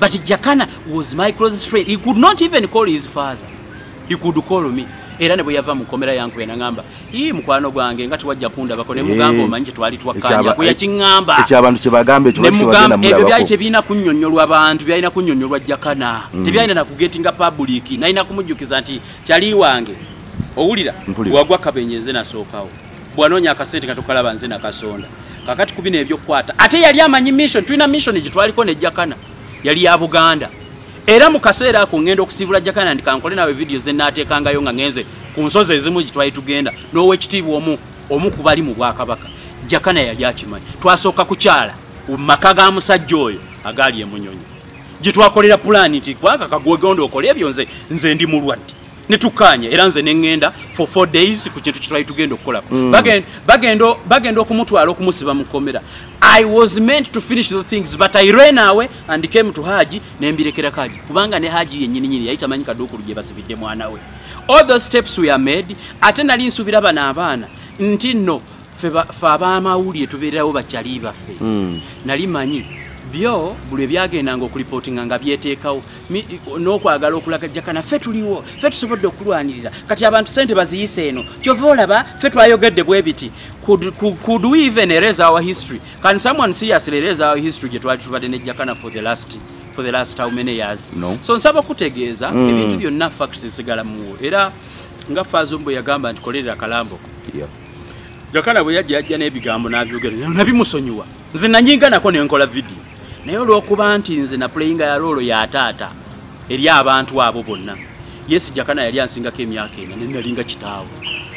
But jakana was my closest friend. He could not even call his father. He could call me era ne bwe yava mu komera yange nagamba ii mukwano gwange nga tiwajja kundabako. Ne mugamba omanyi kyetwali twakkanya kwe yakiŋŋamba. ekyabantu kyebagenda ebyo byali tebirina kunnyonnyolwa bantu byalina kunnyonnyolwa jakana tebyalina nakugetinga public nalina kumujjukiza nti kyali wange owulira wagwa kabenye nze nasookawo. Bwanoonya akasente nga tokalaba nze nakasonda. Kakati ku bino ebyokukwata ate yali amanyi mission tulina mission gyetwaliko ne jakana yali ya buganda era mu kaseera ako ŋŋenda okusiibula jakana nti kankole nawe vidiyo ze naateekangayo nga ŋŋenze ku nsozi ezimu gye twali tugenda n'owekitiibwa omu omu ku bali mu bwakabaka jakana yali akimanyi. Twasooka kukyala mu maka ga musajja oyo agaali emunyonyi gye twakolera pulaani nti kwaka kagwegonda okola ebyo nze nze ndi mulwadde ne tukkaanya era nze neŋŋenda for four days ku kintu tugenda okukolako. Mm. bagendo bagenda okumutwala okumusiba mu kkomera. I was meant to finish the things but i ran away and came to haji nembirekerako haji kubanga ne haji yennyini nyini yali tamanyi kaduukulu gye basibidde mwana we. All the steps were made. Ate nali nsuubira bano abaana nti nno ffe abamawulire tubeerawo bakyali baffe. Mm. nali manyi byo buli ebyagendanga okulipootinga nga byeteekawo. N'okwagala okulaga jakana ffe tuliwo ffe tusobodde okulwanirira. Kati abantu sente baziyise eno. Kyova olaba ffe twayogedde bwe biti. Could, could, could we even erase our history? Can someone seriously erase our history gye twali tubadde ne jakana for the last for the last how many years? No. so nsaba okutegeeza Mm. ebintu byonna facts zisigala muwo era nga faazo bwe yagamba nti kolerera kalamboko Yeah. jakana bwe yajja yajja n'ebigambo n'abyogera nabimusonyiwa. Nze nanyinga nako nenkola vidiyo naye olw'okuba nti nze na puleyinga ya loolo ya taata eri abantu abo bonna. Yesi jakana yali ansingako emyaka ena nenalinga kitaawe.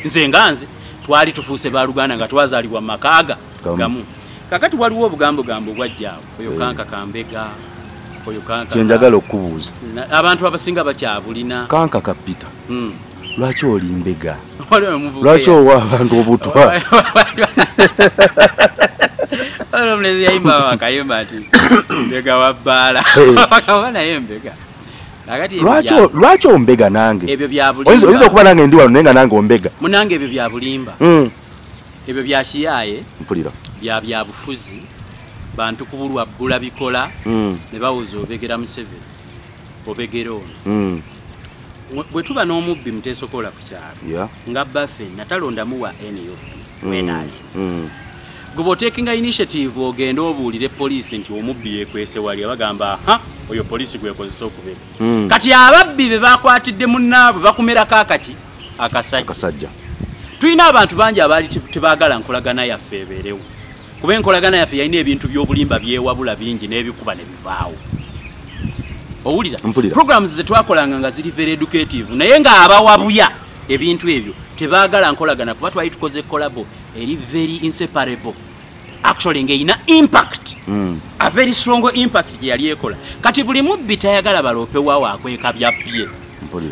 Nze nga nze twali tufuuse baluganda nga twazaalibwa mu makaaga Gamu. kakati waliwo obugambogambo obwajjaawo oyo Eh. kanka kambega oyo kyenjagala okubuuza. Abantu abasinga bakyabulina. Kanka kapita Mm. lwaki oli mbega? Lwaki owa abantu obutwa omulezi yayimba akayimba nti mbega wa bbaala. Eh. bakaba naye mbega. Lwaki ombega nange? ebyo oyinza okuba nange ndi wano naye nga nange ombega? Munange ebyo bya bulimba. Mm. ebyo bya kiyaaye mpulira. bya bya bufuzi bantu kubulwa bbula bikola Mm. ne bawuza obegera museveni obegera ono. Mm. Mwe- bwe tuba n'omubbi muteesokola ku kyalo nga baffe natalondamu wa nup Mm. Gwe bw'oteekinga initiative ogende obuulire poliisi nti omubbi yekwese wali. Abagamba aha oyo poliisi gwekozesa okubega Mm. kati ababbi be bakwatidde munnaabwe bakumerako akaki? Akasajja. Tulina abantu bangi abaali te- tebaagala nkolagana yaffe ebeerewo. Kuba enkolagana yaffe yalina ebintu by'obulimba byewabula bingi n'ebikuba ne bivaawo. Owulira? Programs zetwakolanga nga ziri very educative naye ng'abawabuya ebintu ebyo tebaagala nkolagana kuba twali tukoze kolabo eri very inseparable. Actually ng'erina impact. Mm. a very strong impact gye yali ekola. Kati buli mubbi tayagala baloopewawo akweka byabbye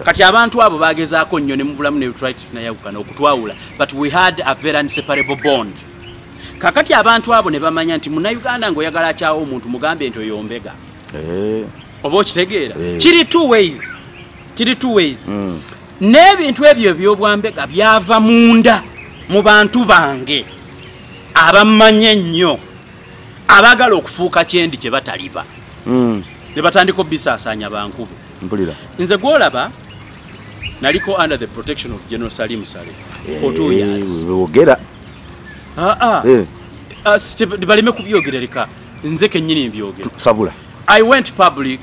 kati abantu abo bagezaako nnyo ne mu bulamu ne twali tunayawukana okutwawula but we had a very inseparable bond. Kakati abantu abo ne bamanya nti munnayuganda ng'oyagala akyawo omuntu mugambe nti oyombega Eh. oba okitegeera? Eh. kiri two ways. Kiri two ways. Mm. n'ebintu ebyo ebyobwambega byava munda mu bantu bange abamanya ennyo abaagala okufuuka kyendi kye bataliba. Mm. ne batandika obisaasaanya bankube nze gwolaba naliko under the protection of general salim sale for two Eh, years wogera. Aa Eh, baleme kubyogera leka. Nze kenyini mbyogera. Sabula. I went public.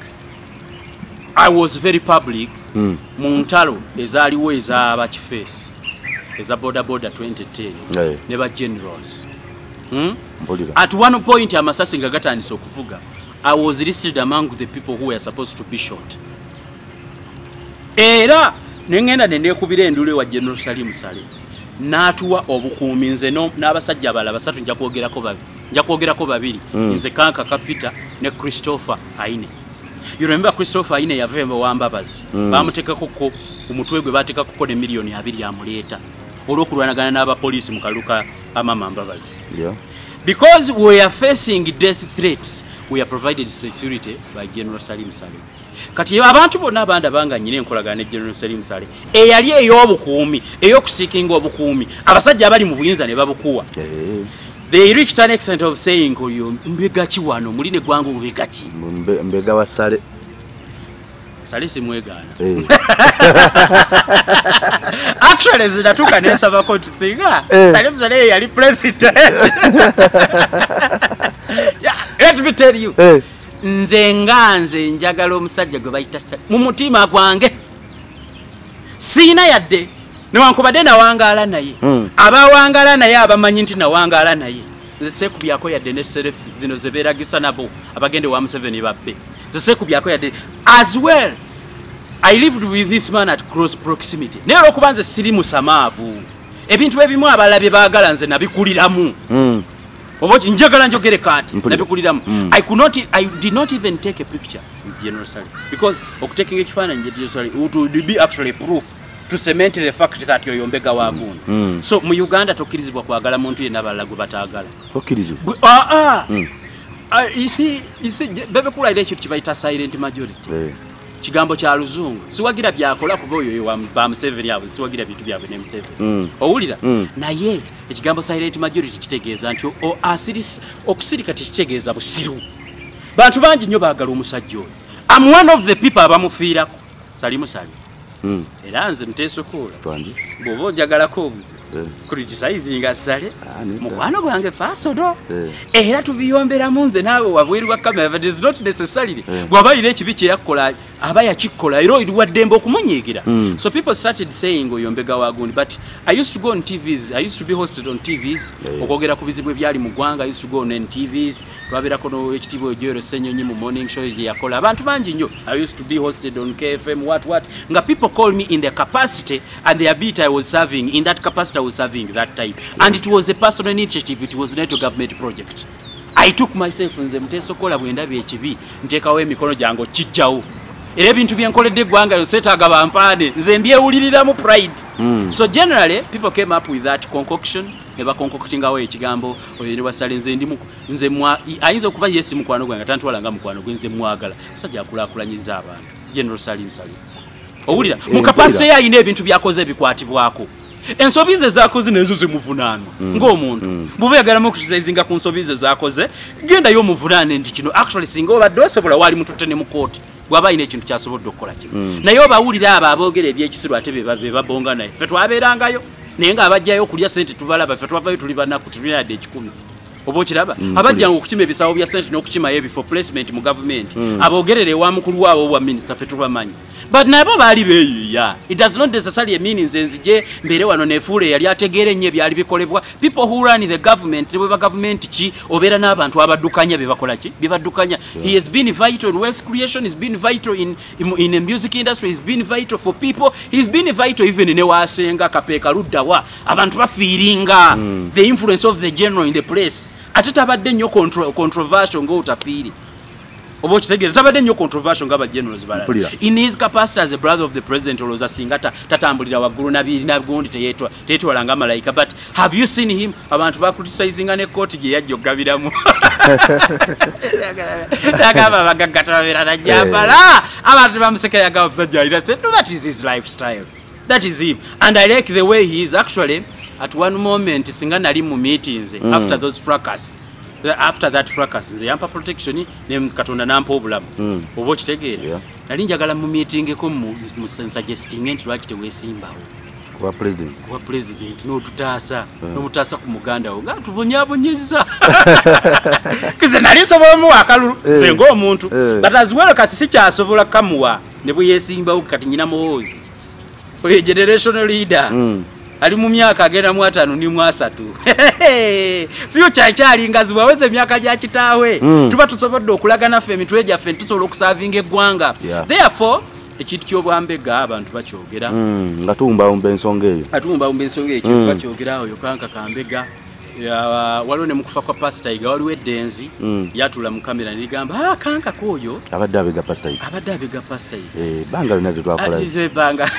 I was very public. Mm. mu ntalo ezaaliwo ezabakifeesi eza bodaboda 2010 Eh. ne ba generals. Hmm? at one point amasasi nga gatandise okuvuga i was listed among the people who were supposed to be shot. Era neŋŋenda nenekubira endulu ewa general salim sale n'atuwa obukuumi nze n'abasajja abalala basatu nja kwogerako babi- nja kwogerako babiri. Mm. nze kanka kapita ne christopher aine. You remember christopher aine yava wambabazi Mm. bamutekakoko ku mutwe gwe batekakoko ne miliyoni abiri amuleeta olw'okulwanagana n'abapoliisi mu kalulu ka amama mbabazi. Because we are facing death threats we are provided security by general salim sale kati abantu bonna abandi abanga nyina enkolagana ne general salim sale eyali ey'obukuumi ey'okusiikinga obukuumi abasajja abali mu buyinza ne babukuwa. Eh, they reached an extent of saying oyo mbegaki wano? Muli ne gwanga obubegaki mbe- mbega wasale sale simwegaana Eh, actually zinatuka nensabako nti singa Eh. salim sale yali president. Let me tell you. Eh, nze nga nze njagala omusajja gwe bayita mu mutima gwange. Siina yadde newankubadde nawangaala naye. Mm. abawangaala naye abamanyi nti nawangaala naye. Nze seekubyako yadde ne serefi zino zebeeragisa nabo abagende wa museveni babbe nze seekubyako yadde as well i lived with this man at close proximity. Naye olwokuba nze siri musamaavu ebintu ebimu abalala bye baagala nze nabikuliramu. Mm, oba njagala njogere kati Mpulira. nabikuliramu. Mm. I, could not, i did not even take a picture with general sally. Because okutekinga ekifaananyi general sally it would be actually proof to cement the fact that oyo mbega wagundi Mm. so mu uganda tokkirizibwa kwagala muntu yenna abalala gwe bataagala. Tokkirizibwa? Bwe- ah, bebekulaira ekintu kibayita silent majority. Eh, kigambo kya luzungu. Siwagira byakola kuba oyo ba museveni abo siwagira bintu byabwe ne museveni Mm. owulira? Mm. naye ekigambo silent majority kitegeeza nti okusirika tekitegeeza busiru. Bantu bangi nnyo baagala omusajja oyo. Am one of the people abamufiirako. Salimu sali mm, era nze muteesokuula twandi bw'oba ojagalako obuzi Eh. kuritisayizinga sale Ah, mukwano gwange fasodo Eh. era tubiyomberamu nze naawe wabweru wa kamera but is not necessarily Eh. bw'aba alina ekibi kyeyakola aba yakikola era oli dembo okumunyiigira Mm. so people started saying oyombega wagundi but i used to go on tvs i used to be hosted on tvs okwogera ku bizibu ebyali mu ggwanga i used to go on tvs twabeerako n'ekitiibwa ojoero senyonyi mu morning show gye yakola abantu bangi nnyo i used to be hosted on kfm what what nga people call me in the capacity and the ability i was serving in that capacity i was serving that time. And it was a personal initiative it was not a government project. I took myself nze muteesokola bwe ndabye ekibi nteekawo emikono gyange kijjawo era ebintu byenkoledde eggwanga lyo seetaaga bampaane nze mbyewuliriramu pride. Mm. so generally people came up with that concoction ne baconcoctingawo ekigambo oyo ne basale nze ndi nze mwa- ayinza okuba yesi mukwano gwange tantwala nga mukwano gwe nze mwagala. Musajja akulaakulanyiza abantu. General salim salim owulira mu kapasite mpulira. ye ayina ebintu byakoze ebikwatibwako. Ensobi ze zakoze nezo zimuvunaanwa ng'omuntu bw'oba oyagalamu okukisaizinga ku nsobi ze zakoze gendayo omuvunaane nti kino actually singa obadde osobola waali mututte ne mu kooti bw'aba ayina ekintu kyasobodde okukola kino. Naye obawulira abo aboogera ebyekisiru ate be ba- be babonga naye ffe twabeerangayo naye ng'abajjayo okulya sente tubalaba ffe twavayo tuli banaku tulina yadde ekikumi oba okiraba abajjanga okukima ebisawo bya sente n'okukimayo ebifo placement mu gavumenti aboogerere wa mukulu waabo wa minisita ffe tubamanyi but nabo baali beeyiiya it does not necessarily mean nze nzije mbeere wano nefuula eyali ategeera ennyo ebyali bikolebwa. People who run the government ne bwe ba gavumenti ki obeera n'abantu abaddukanya bye bakola ki? Baddukanya. He has been vital in wealth creation he's been vital in, in, in the music industry he's been vital for people. He's been vital even ne waasenga kapeeka luddawa. Abantu bafiiringa. The influence of the general in the place ate tabadde nnyo contro- controversial ng'otafiiri oba okitegeera tabadde nnyo controversial nga bagenerals balala. In his capacity as a brother of the president olowooza singa ta- tatambulira waggulu nabiri nagundi teyetwa- teyetwala nga malayika. But have you seen him? Abantu bacritisinga ne kooti gye yajja okugabiramu. Agamba bagagata babeera najjambala abantu bamusekera yagamba omusajja alina se no that is his lifestyle. That is him. And i like the way he is actually at one moment singa nali mu meetings mm. after those fracas after that fracas nze yampa protection ne katonda nampa obulamu Mm. oba okitegeera Yeah. nali njagala mu meetingeko musuggestinge nti lwaki teweesimbawo kuba president kuba president n'otutaasa n'omutaasa ku muganda wo nga tubonyabonyeza kize nali nsobola omuwa akalulu hey. nze ng'omuntu hey. but as well kati sikyasobola kamuwa ne bwe yeesimbawo kati nyina muhoozi oyo generational leader Mm. Ali mu myaka agenda mu ataano ni mu asatu future ekyali ngazi bwaweza emyaka gya kitaawe Mm. tuba tusobodde okulagana ffe emitwe gyaffe nitusobola okusavinga eggwanga Yeah. therefore ekintu ky'obwambega abantu bakyogera Mm, nga tuwumbawumba ensonga eyo atuwumbawumba ensonga ekintu Mm. bakyogera oyo kanka kambega waliwo ne mukufa kwa pasitayiga waliwo eddenzi Mm. yatula mu kamera neligamba ah, kanka kooyo abadde abega pasitayiga abadde abega pasitayiga banga lyona tetwakola banga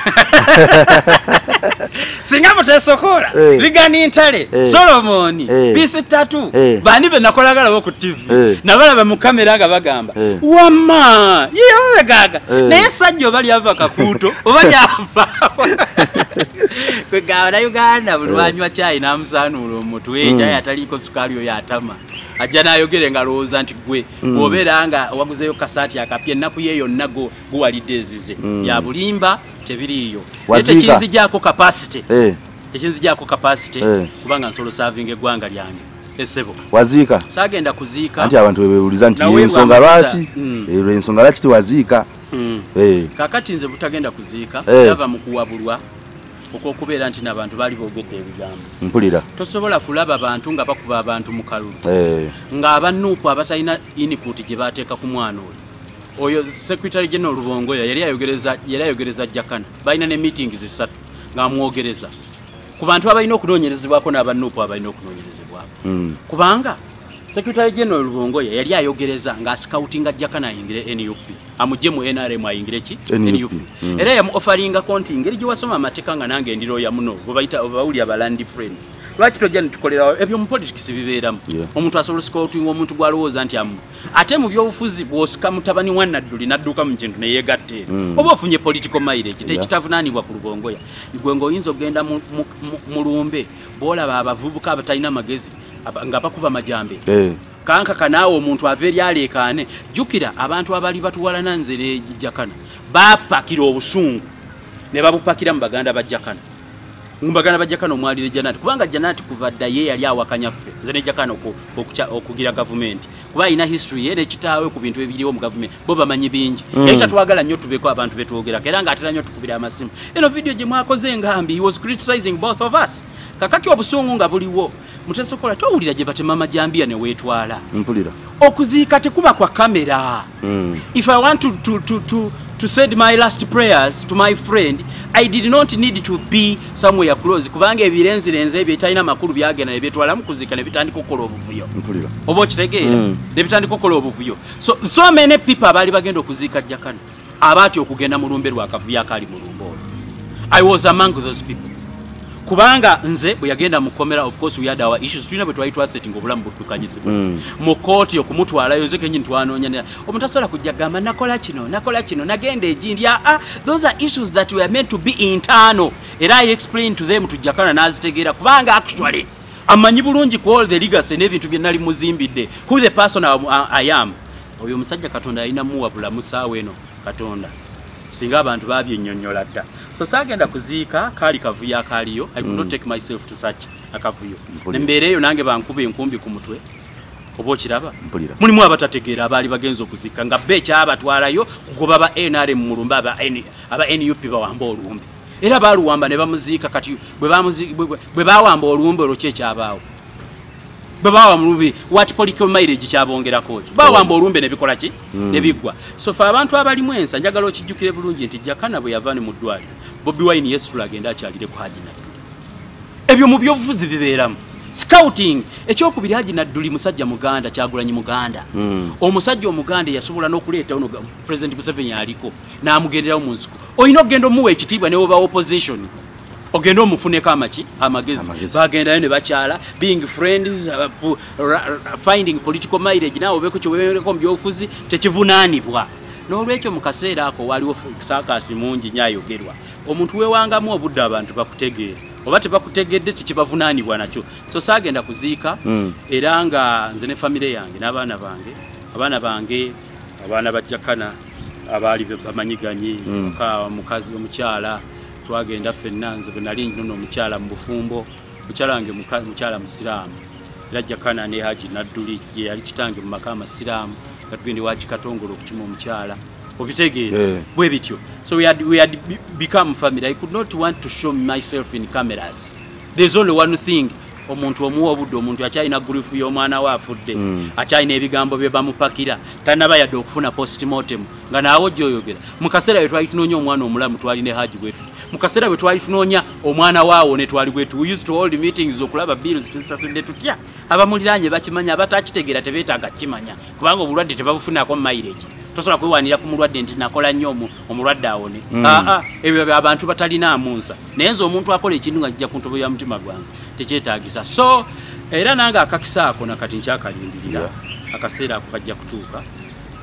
singa mutesokola Eh. ligani ntale Eh. solomoni Eh. pisi tatu Eh. bani be nakolagalawo ku tv Eh. nabalaba mu kamera nga bagamba Eh. wama yewegaga Eh. naye sajja oba lyava kakuuto oba lyava kwegamba na uganda buli lwanywa kyayi n'amusaanuula omutwe Mm. kyayi ataliiko sukaali oyo atama ajja n'ayogere nga lowooza nti gwe bw'obeera nga waguzeyo kasaati akapya ennaku ye yonna go guwalidde ezize. Ya bulimba tebiriiyo. Naye Waziika. tekinzijjaako kapasite tekinzijjaako kapasite kubanga nsobola saavinga eggwanga lyange. Essebo waziika. Saagenda kuziika. Anti abantu bebewuliza nti ensonga lwaki? Mm. Eh, ensonga lwaki tiwaziika Mm. Eh, kakati nze butagenda kuziika Eh. yava mu kuwabulwa okwokubeera nti n'abantu baali boogedde ebigambo. Mpulira. Tosobola kulaba bantu nga bakuba abantu mu kalulu Eh, ng'abanuupu abatalina input gye bateeka ku mwana oyo. Oyo secretary general lubongoya yali ayogereza yali ayogereza jakana. Balina ne meetings ssatu ng'amwogereza ku bantu abalina okunoonyerezebwako n'abanuupu abalina okunoonyerezebwako. Mm, kubanga secretary general lubongoya yali ayogereza ng'asikautinga jakana ayingire nup amugye mu nrm ayingire ki? NUP, mm. era yamu ofaringa nti ngeri gye wasoma amateeka nga nange ndiroya muno bwebayita bawuli abalandi friends. Lwaki tojja nitukolerawo ebyo mu politics bibeeramu. Omuntu asobola osikautinga omuntu gwalowooza nti amu ate mu byobufuzi bw'osika mutabani wa nadduli n'adduka mu kintu neyeegatta eno Mm. oba ofunye political mileage tekitavunaanibwa ku lubongoya gwe ng'oyinza okgenda mu- lumbe bwolaba abavubuka abatalina magezi aba- nga bakuba majambe eh, kankaka naawe omuntu ava eri aleekaane jjukira abantu abaali batuwalana nzere jakana bapakira obusungu. Ne babupakira mu baganda ba jakana mbagana bajakano omwalire janati kubanga janati kuva dda ye yali awakanyaffe nze zene jakano okuca- okugira gavumenti kuba alina history ye nekitaawe ku bintu ebiriwo mu gavumenti bo bamanyi bingi. Yali tatwagala nnyo tubeko abantu betwogerako era ngaatera nnyo tukubira amasimu. Eno vidiyo gye mwakoze ngambi he was criticizing both of us. Kakati obusungu nga buliwo mutesokola towulira gye batema amajambiya ne weetwala. Mpulira. Okuziika tekuba kwa kamera Mm. if i want to, to, to, to, to send my last prayers to my friend i did not need to be somewhere close kubanga ebirenzirenze ebyo etalina makulu byagenda nebyetwalamu kuziika nebitandika okukola obuvuyo. Oba okitegeera? Mm. nebitandika okukola obuvuyo. So, so many people abaali bagenda okuziika jakano abaatya okugenda mu lumbe lwakavuyo akaali mu lumbe olwo. I was among those people kubanga nze bwe yagenda mu komera of course we had our issues. Tulina bwe twali setting obulamu buddukanyizibwa Mm. mu kooti okumutwalayo nze kenyini twanoonya omuntu asobola kujja gamba nakola kino nakola kino nagenda egindi. Aa those are issues that were meant to be internal. Era i explain to them tujjakana nazitegera kubanga actually amanyi bulungi ku all the legacy n'ebintu bye nali muzimbidde. Who the person I am? Oyo musajja katonda alina muwa bulamu saawa eno katonda singa abantu babyennyonnyola dda. So saagenda kuziika kaali kavuyo akaaliyo i could not take myself to such akavuyo embeera nembeera eyo nange bankuba enkumbi ku mutwe oba okiraba? Mulimu abatategeera abaali bagenza okuzikka nga be ekyabatwalayo kugoba ba nrm mu lumbe aba nup bawamba olumbe. Era baluwamba ne bamuziika kati bwe bawamba olumbe olwo ki ekyabaawo bwe bawa mulubi what political mileage kyabongerako ki? Bawamba. olumbe nebikola ki? Nebiggwa so fe abantu abalimu ensa njagala okijjukire bulungi nti jakana bwe yava ne mu ddwaliro bobi wine yesitula agenda akyalire ku haji nadduli ebyo mu byobufuzi bibeeramu. Scouting ekyokubiri haji nadduli musajja muganda kyagulanyi muganda. Mm. omusajja omuganda yasobola n'okuleeta ono president museveni aliko n'amugenderawo mu nsiko. Olina okugenda omuwa ekitiibwa ne woba opposition ogenda omufuneko amaki? Amagezi. Bagendayo ne bakyala being friends uh, finding political mileage naawe obeko kyobeereko mu byobufuzi tekivunaanibwa. N'olwekyo mu kaseera ako waliwo saakasi mungi nyo ayogerwa omuntu weewangamu obudde abantu bakutegeera oba tebakutegedde tekibavunaanibwa nakyo? So saagenda kuziika Mm. era nga nze ne famire yange n'abaana bange abaana bange abaana bajjakana abaali bamanyiganyi Mm. muka- mukazi omukyala twagenda ffenna nze bwe nali nnono omukyala mu bufumbo mukyala wange mukyala musiraamu. Era jakana ne haji nadduli ye yali kitange mu maka amasiraamu nga tugende waki katongole okukima omukyala. Obitegeera Eh. bwe bityo. So we had, we had be- become family. I could not want to show myself in cameras. There's only one thing omuntu omuwa obudde omuntu akyalina gulifu y'omwana we afudde Mm. akyalina ebigambo bye bamupakira tanaba yadde okufuna postmortem nga naawe gyoyogera. Mu kaseera bwe twali tunoonya omwana omulamu twali ne haji bwetuti mu kaseera bwe twali tunoonya omwana waawo ne twali bwetu we used to hold meetings okulaba bills tuzisasudde tutya? Abamuliranye bakimanya abatakitegeera tebeetaaga kimanya kubanga obulwadde tebabufunako mileage tosobola kwewanira ku mulwadde nti nakola nnyo omu- omulwadde awone. Mm. aa ebyo abantu batalinaamu nsa naye nze omuntu akola ekintu nga kijja ku ntobo ya mutima gwange tekyetaagisa. So era nange akakisa ako nakati nkyakalindirira akaseera ako kajja kutuuka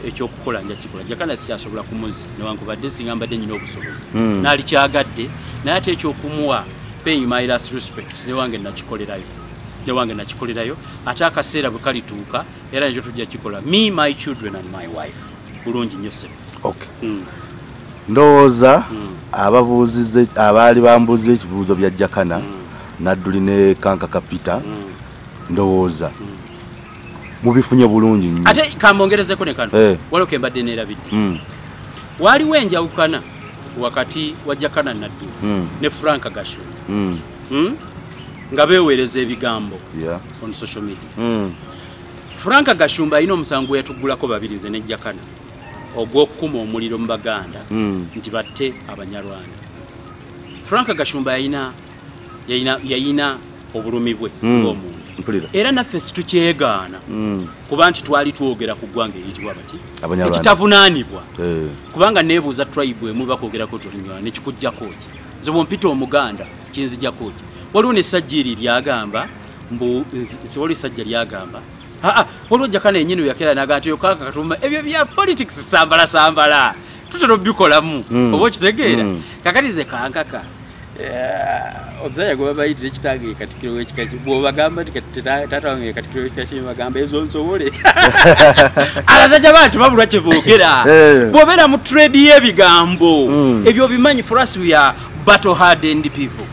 ekyokukola nja kikola jakana sikyasobola kumuzza newankubadde singa mbadde nyina obusobozi. Mm. naali kyagadde naye ate ekyokumuwa paying my last respect newange nakikolerayo. Newange nakikolerayo ate akaseera bwe kalituuka era nekyo tujja kikola. Me my children and my wife bulungi nnyo sebe okay Mm. ndowooza Mm. ababuuzize abaali bambuuza ekibuuzo bya jakana Mm. nadduli ne kanka kapita. Mm. ndowooza. Mubifunye bulungi nnyo. Ate kambongerezeko ne kano. Eh. waliwo kembadde neerabidde. Mm, waaliwo enjawukana wakati wa jakana nadduli mm, ne frank gasho mm, mm? nga beeweereza ebigambo yeah, on social media. Mm, frank gashumba alina omusango yatuggulako babiri nze nejjakana ogw'okukuma omuliro mu baganda mm, nti batte abanyarwanda. Frank gashumba yayina obulumi bwe mm. ng'omuntu. Era naffe situkyegaana Mm, kuba nti twali twogera ku ggwanga eriyitibwa baki Abanyarwanda. ekitavunaanibwa eh, kubanga neebuuza tribe emu bakwogerako tolinywana nekikuggyako ki nze bwompita omuganda kinzijjako ki waliwo nesajja eri lyagamba mbu waliwo esajja lyagamba aa waliwo jakana enyini yakera naga nti yokaka katuma ebyo bya politics sambala sambala tutera obikolamu Mm. oba okitegeera Mm. kakati ze kankaka Eh, omusajja gwe babayitire kitange katikiro wekika ki bwobagamba tata- taata wange katikiro wekika ki bagamba ezo nsobole abasajja bantu babulwa kyeboogera Eh. bwobeera mu trade y'ebigambo Mm. ebyo bimanyi for us we are battle hardened people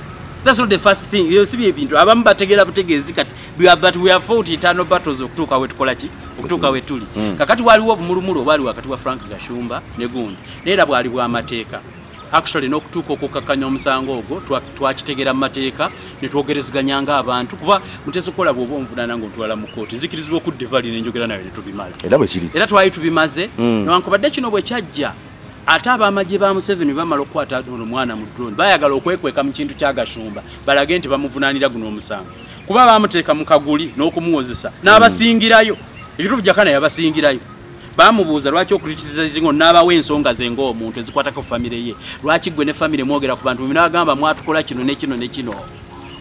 That's not the first thing. You see bye bintu abamu bategera butegezi kati but we have fought eternal battles okutuuka we tukola ki? Okutuuka we tuli. Kakati waliwo obumulumulu obwali wakati wa Frank Gashumba ne gundi. Neera bwali bw'amateeka actually n'okutuuka okukakkanya omusango ogwo twa- twakitegera mu mateeka ne twogerezeganya ng'abantu kuba muteesa okukola bw'oba onvunaana ng'otwala mu kooti nzikirizibwa okudda ebali nenjogera nayo ne tubimala. Era twali tubimaze. Newankubadde kino bwe kyajja ate abamagye ba museveni bamala okukwata ono omwana mu drone bayagala okwekweka mu kintu kyagashumba balage nti bamuvunaanira guno omusango. Kuba bamuteeka mu kaguli n'okumuwozesa n'abasingirayo. Ekituufu jakana yabasingirayo. Bamubuuza lwaki okuritizaizingo n'abawa ensonga ze ng'omuntu ezikwatako famire ye. Lwaki gwe ne famire mwogera ku bantu? Binagamba mwatukola kino ne kino ne kino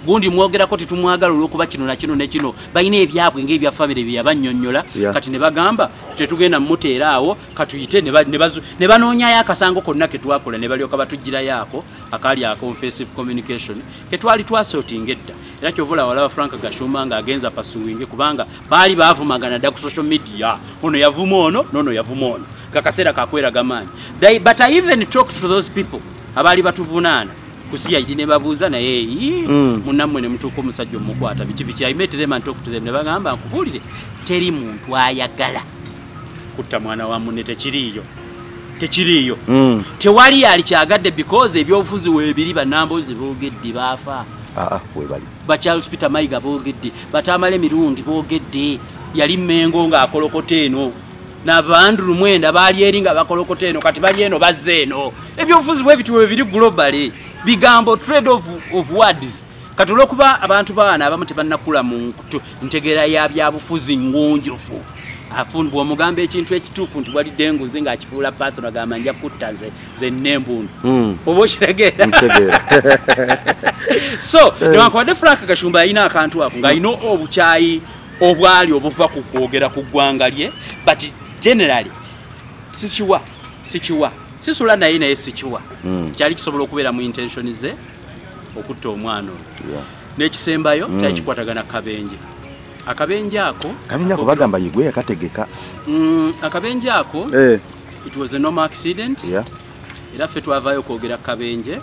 gundi mwogerako titumwagala olwokuba kino na kino ne kino. Balina ebyabwe ngaebya famire bya banyonnyola Yeah. kati ne bagamba tetugenda mumuteera awo katuyite ne ne bazu- ne banoonyayo akasango konna ke twakola ne balyoka batugirayo yako akaali ya confessive communication ke twali twasootinga edda. Era kyovula walaba frank gashuma nga agenza pasuwinge kubanga baali bavumagana dda ku social media. Ono yavuma ono n'ono yavuma ono. Kakaseera kakweraga maanyi. But i even talk to those people abaali batuvunaana ku CID ne babuuza naye "Ii, munnammwe ne mutuuka omusajja omukwata. Biki biki i met them and talk to them. Ne bagamba nkubuulire teri muntu ayagala kutta mwana wa munne tekiriiyo tekiriiyo. Mm. tewali yali kyagadde because ebyobufuzi weebiri bannamboozi boogedde baafa. Aa webali ba charles peter mayiga boogedde batamala emirundi boogedde yali mmengo ng'akolokota eno. Nabandulu mwenda baali eri nga bakolokota eno kati bali eno bazze eno. Ebyobufuzi bwe bityo bwe biri globally bigambo trade of, of words. Kati olwokuba abantu baana abamu tebannakula mu ntegeera ya byabufuzi ngunjufu. Bw'omugamba ekintu ekituufu nti walidde enguzi ng'akifuula pasono agamba nja kutta nze ze nnembundu Mm. oba okitegeera so newankubadde frank gashumba yalina akantu ako ng'alina obukyayi obwali obuva ku kwogera ku ggwanga lye but generally sikiwa sikiwa sisula naye naye sikiwa. Mm. kyali kisobola okubeera mu intention ze okutta omwana oyo n'ekisembayo kyali kikwatagana kabenje. Akabenje ako kabinja ako bagamba yegwe yakategeka. Mm, akabenje ako Eh, it was a normal accident. Era ffe twavaayo okwogera kabenje.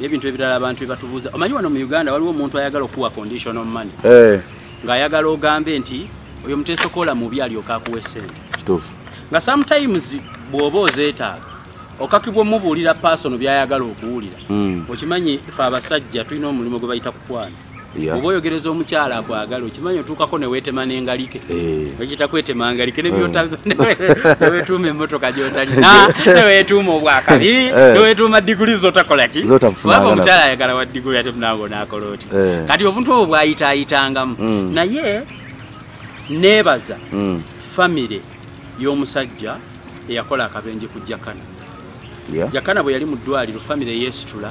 N'ebintu ebirala abantu bebatubuuza omanyi wano mu uganda waliwo omuntu ayagala okuwa conditional money. Eh, ng'ayagala ogambe nti oyo muteesokola mubi alyoka akuwa essente kituufu. Nga sometimes bw'oba ozeetaaga okakibwa mubuulira pasono byayagala okuwulira Mm. okimanyi fe abasajja tulina omulimu gwe bayita kukwana oba oyogereza omukyala akwagala okimanyi otuukako neweetema n'engalike Eh. ekita kwetema ngalike newetuuma emmotoka gyotalina newetuuma obwakabi newetuuma diguli zotakola ki Zotafunanga Kubanga na- omukyala ayagala wa diguli ate munango nakola oti Eh. kati obuntu obwo bwayitaayitangamu Mm. naye neebaza Mm. famire y'omusajja eyakola akabenje ku jakana. Jakana bwe yali mu ddwaliro famire yeesitula.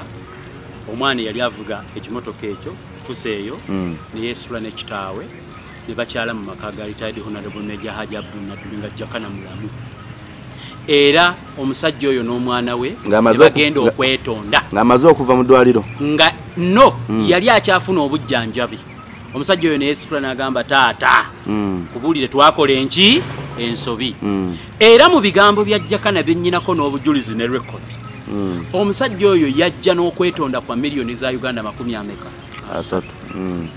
Omwana eyali avuga ekimotoka ekyo fusa eyo Mm. ne yeesitula ne kitaawe. Ne bakyala mu maka ga retired honorable meja haji abdulnaduli nga jakana mulamu. Era omusajja oyo n'omwana we bagenda okwetonda. ng'amaze okuva mu ddwaliro. Nga no yali akyafuna obujjanjabi. Omusajja oyo neyeesitula n'agamba taata Mm. kubuulire twakola enki ensobi. Mm. era mu bigambo bya jakana byennyinako n'obujulizi ne rekodi Mm. omusajja oyo yajja n'okwetonda kwa miliyoni za uganda makumi ameka. Asatu. Mm.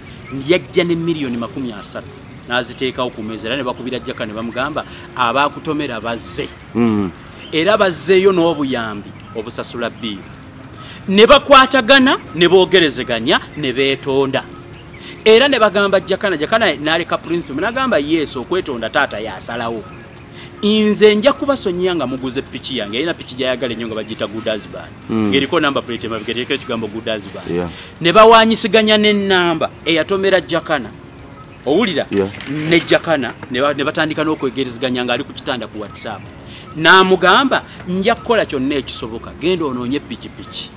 yajja ne miliyoni makumi asatu. N'aziteekawo ku meeza era ne bakubira jaka ne bamugamba abaakutomera bazze. Era bazzeeyo n'obuyambi obusasula bbiiru. Ne bakwatagana ne boogerezeganya ne beetonda era ne bagamba jakana jakana n'aleka principe n'agamba yesu okwetonda taata yasalawo nze nja kubasonyiya nga muguze piki yange yalina piki gyayagala ennyo nga bagiyita goodasban Mm. ng'eriko namba plate emabega eriko ekigambo goodasban Yeah. ne bawanyisiganya n'ennamba eyatomera jakana owulira Yeah. ne jakana ne ba- ne batandika n'okwegerezeganya ng'ali ku kitanda ku whatsapp n'amugamba nja kukola kyonna ekisoboka genda onoonye pikipiki?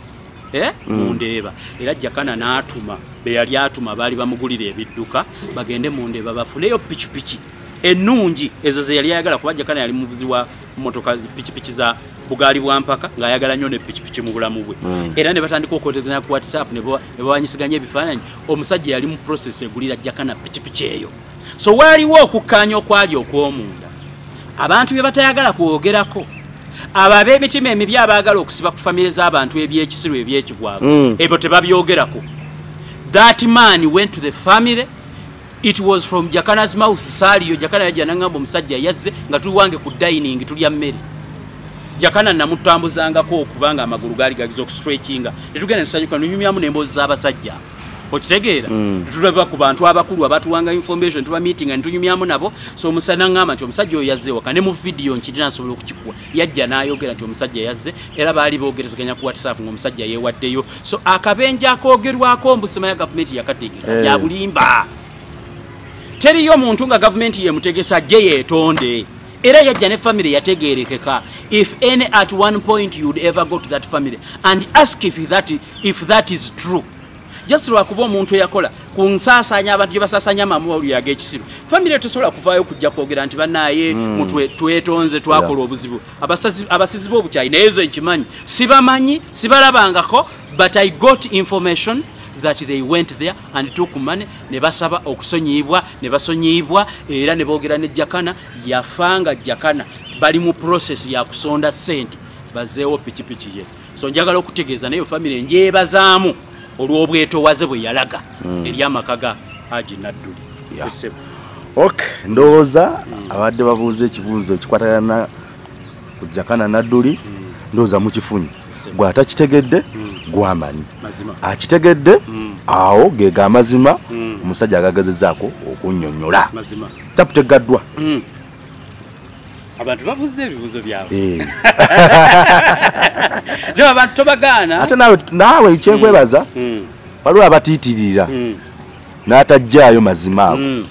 Mundeeba. Era jakana n'atuma be yali atuma baali bamugulira ebidduka bagende mundeeba bafuneyo pikipiki ennungi. Ezo ze yali ayagala kuba jakana yali muvuzi wa motoka pikipiki za bugaali bwa mpaka ng'ayagala nnyo ne pikipiki mu bulamu bwe. Mm. era ne batandika okwotegana ku whatsapp ne bawanyisiganya ebifaananyi. Omusajja yali mu process egulira jakana pikipiki eyo. So waaliwo okukkaanya okwali okw'omunda. Abantu bye batayagala kwogerako abo ab'emitima emibi abaagala okusiba ku famire z'abantu ebyekisiru ebyekigwago Mm. ebyo tebabyogerako. That man went to the family. It was from jakana's mouth. Saaliyo jakana yajja nangamba omusajja yazze nga tuli wange ku dining tulya mmere. Jakana namutambuzangako okubanga amagulu gaali gagiza okustretchinga netugenda netusanyuka nenyumyamu nemboozi z'abasajja okitegeera netulaba ku bantu abakulu abatuwanga information tuba meeting nga netunyumyamu nabo. So omusajja naŋŋamba nti omusajja oyo yazze waka ne mu vidiyo nkirina nsobola okukikuwa yajja n'ayogera nti omusajja yazze era baali boogerezeganya ku whatsapp ngaomusajja yeewaddeyo. So akabenje akoogerwako mbusema ya gavumenti yakategeera Eh. byabulimba teriyo muntu nga gavumenti yemutegesa ajje yeetonde era yajja ne family yategerekeka if any at one point you'd ever go to that family and ask if that, if that is true just lwakuba omuntu eyakola ku nsaasanya abantu gye basaasanya amamawulire ag'ekisiru famire tesobola kuvaayo kujja kwogera nti banaye mutwe twetonze twakola obuzibu. Abasizi b'obukyayi naye zo nkimanyi sibamanyi sibalabangako but i got information that they went there and took money. Ne basaba okusonyibwa ne basonyibwa era ne boogera ne jakana yafanga jakana bali mu process ya kusonda sente bazeewo pikipiki ye. So njagala okutegeeza naye famire njebazaamu olw'obwetowaze bwe yalaga. Eri amaka ga haji nadduli Yeah. Ssebo. ok ndowooza abadde babuuza ekibuuzo ekikwatagana ku jakana nadduli. Ndowooza mukifunyi Ssebo. gwe atakitegedde gwamanyi mazima. Akitegedde awo gega amazima omusajja agagezezaako okunnyonnyola taputegaddwa. Abantu babuze ebibuzo byabwe. Eh. naye abantu tobagaana ate naawe naawe ekyenkwebaza Mm, waliwo abatiitirira. Mm, n'atajjaayo mazima ago mm.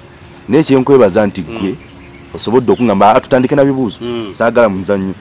naye kyenkwebaza nti gwe osobodde okuŋamba atutandike na bibuuzo. Mm. saagala muzannyo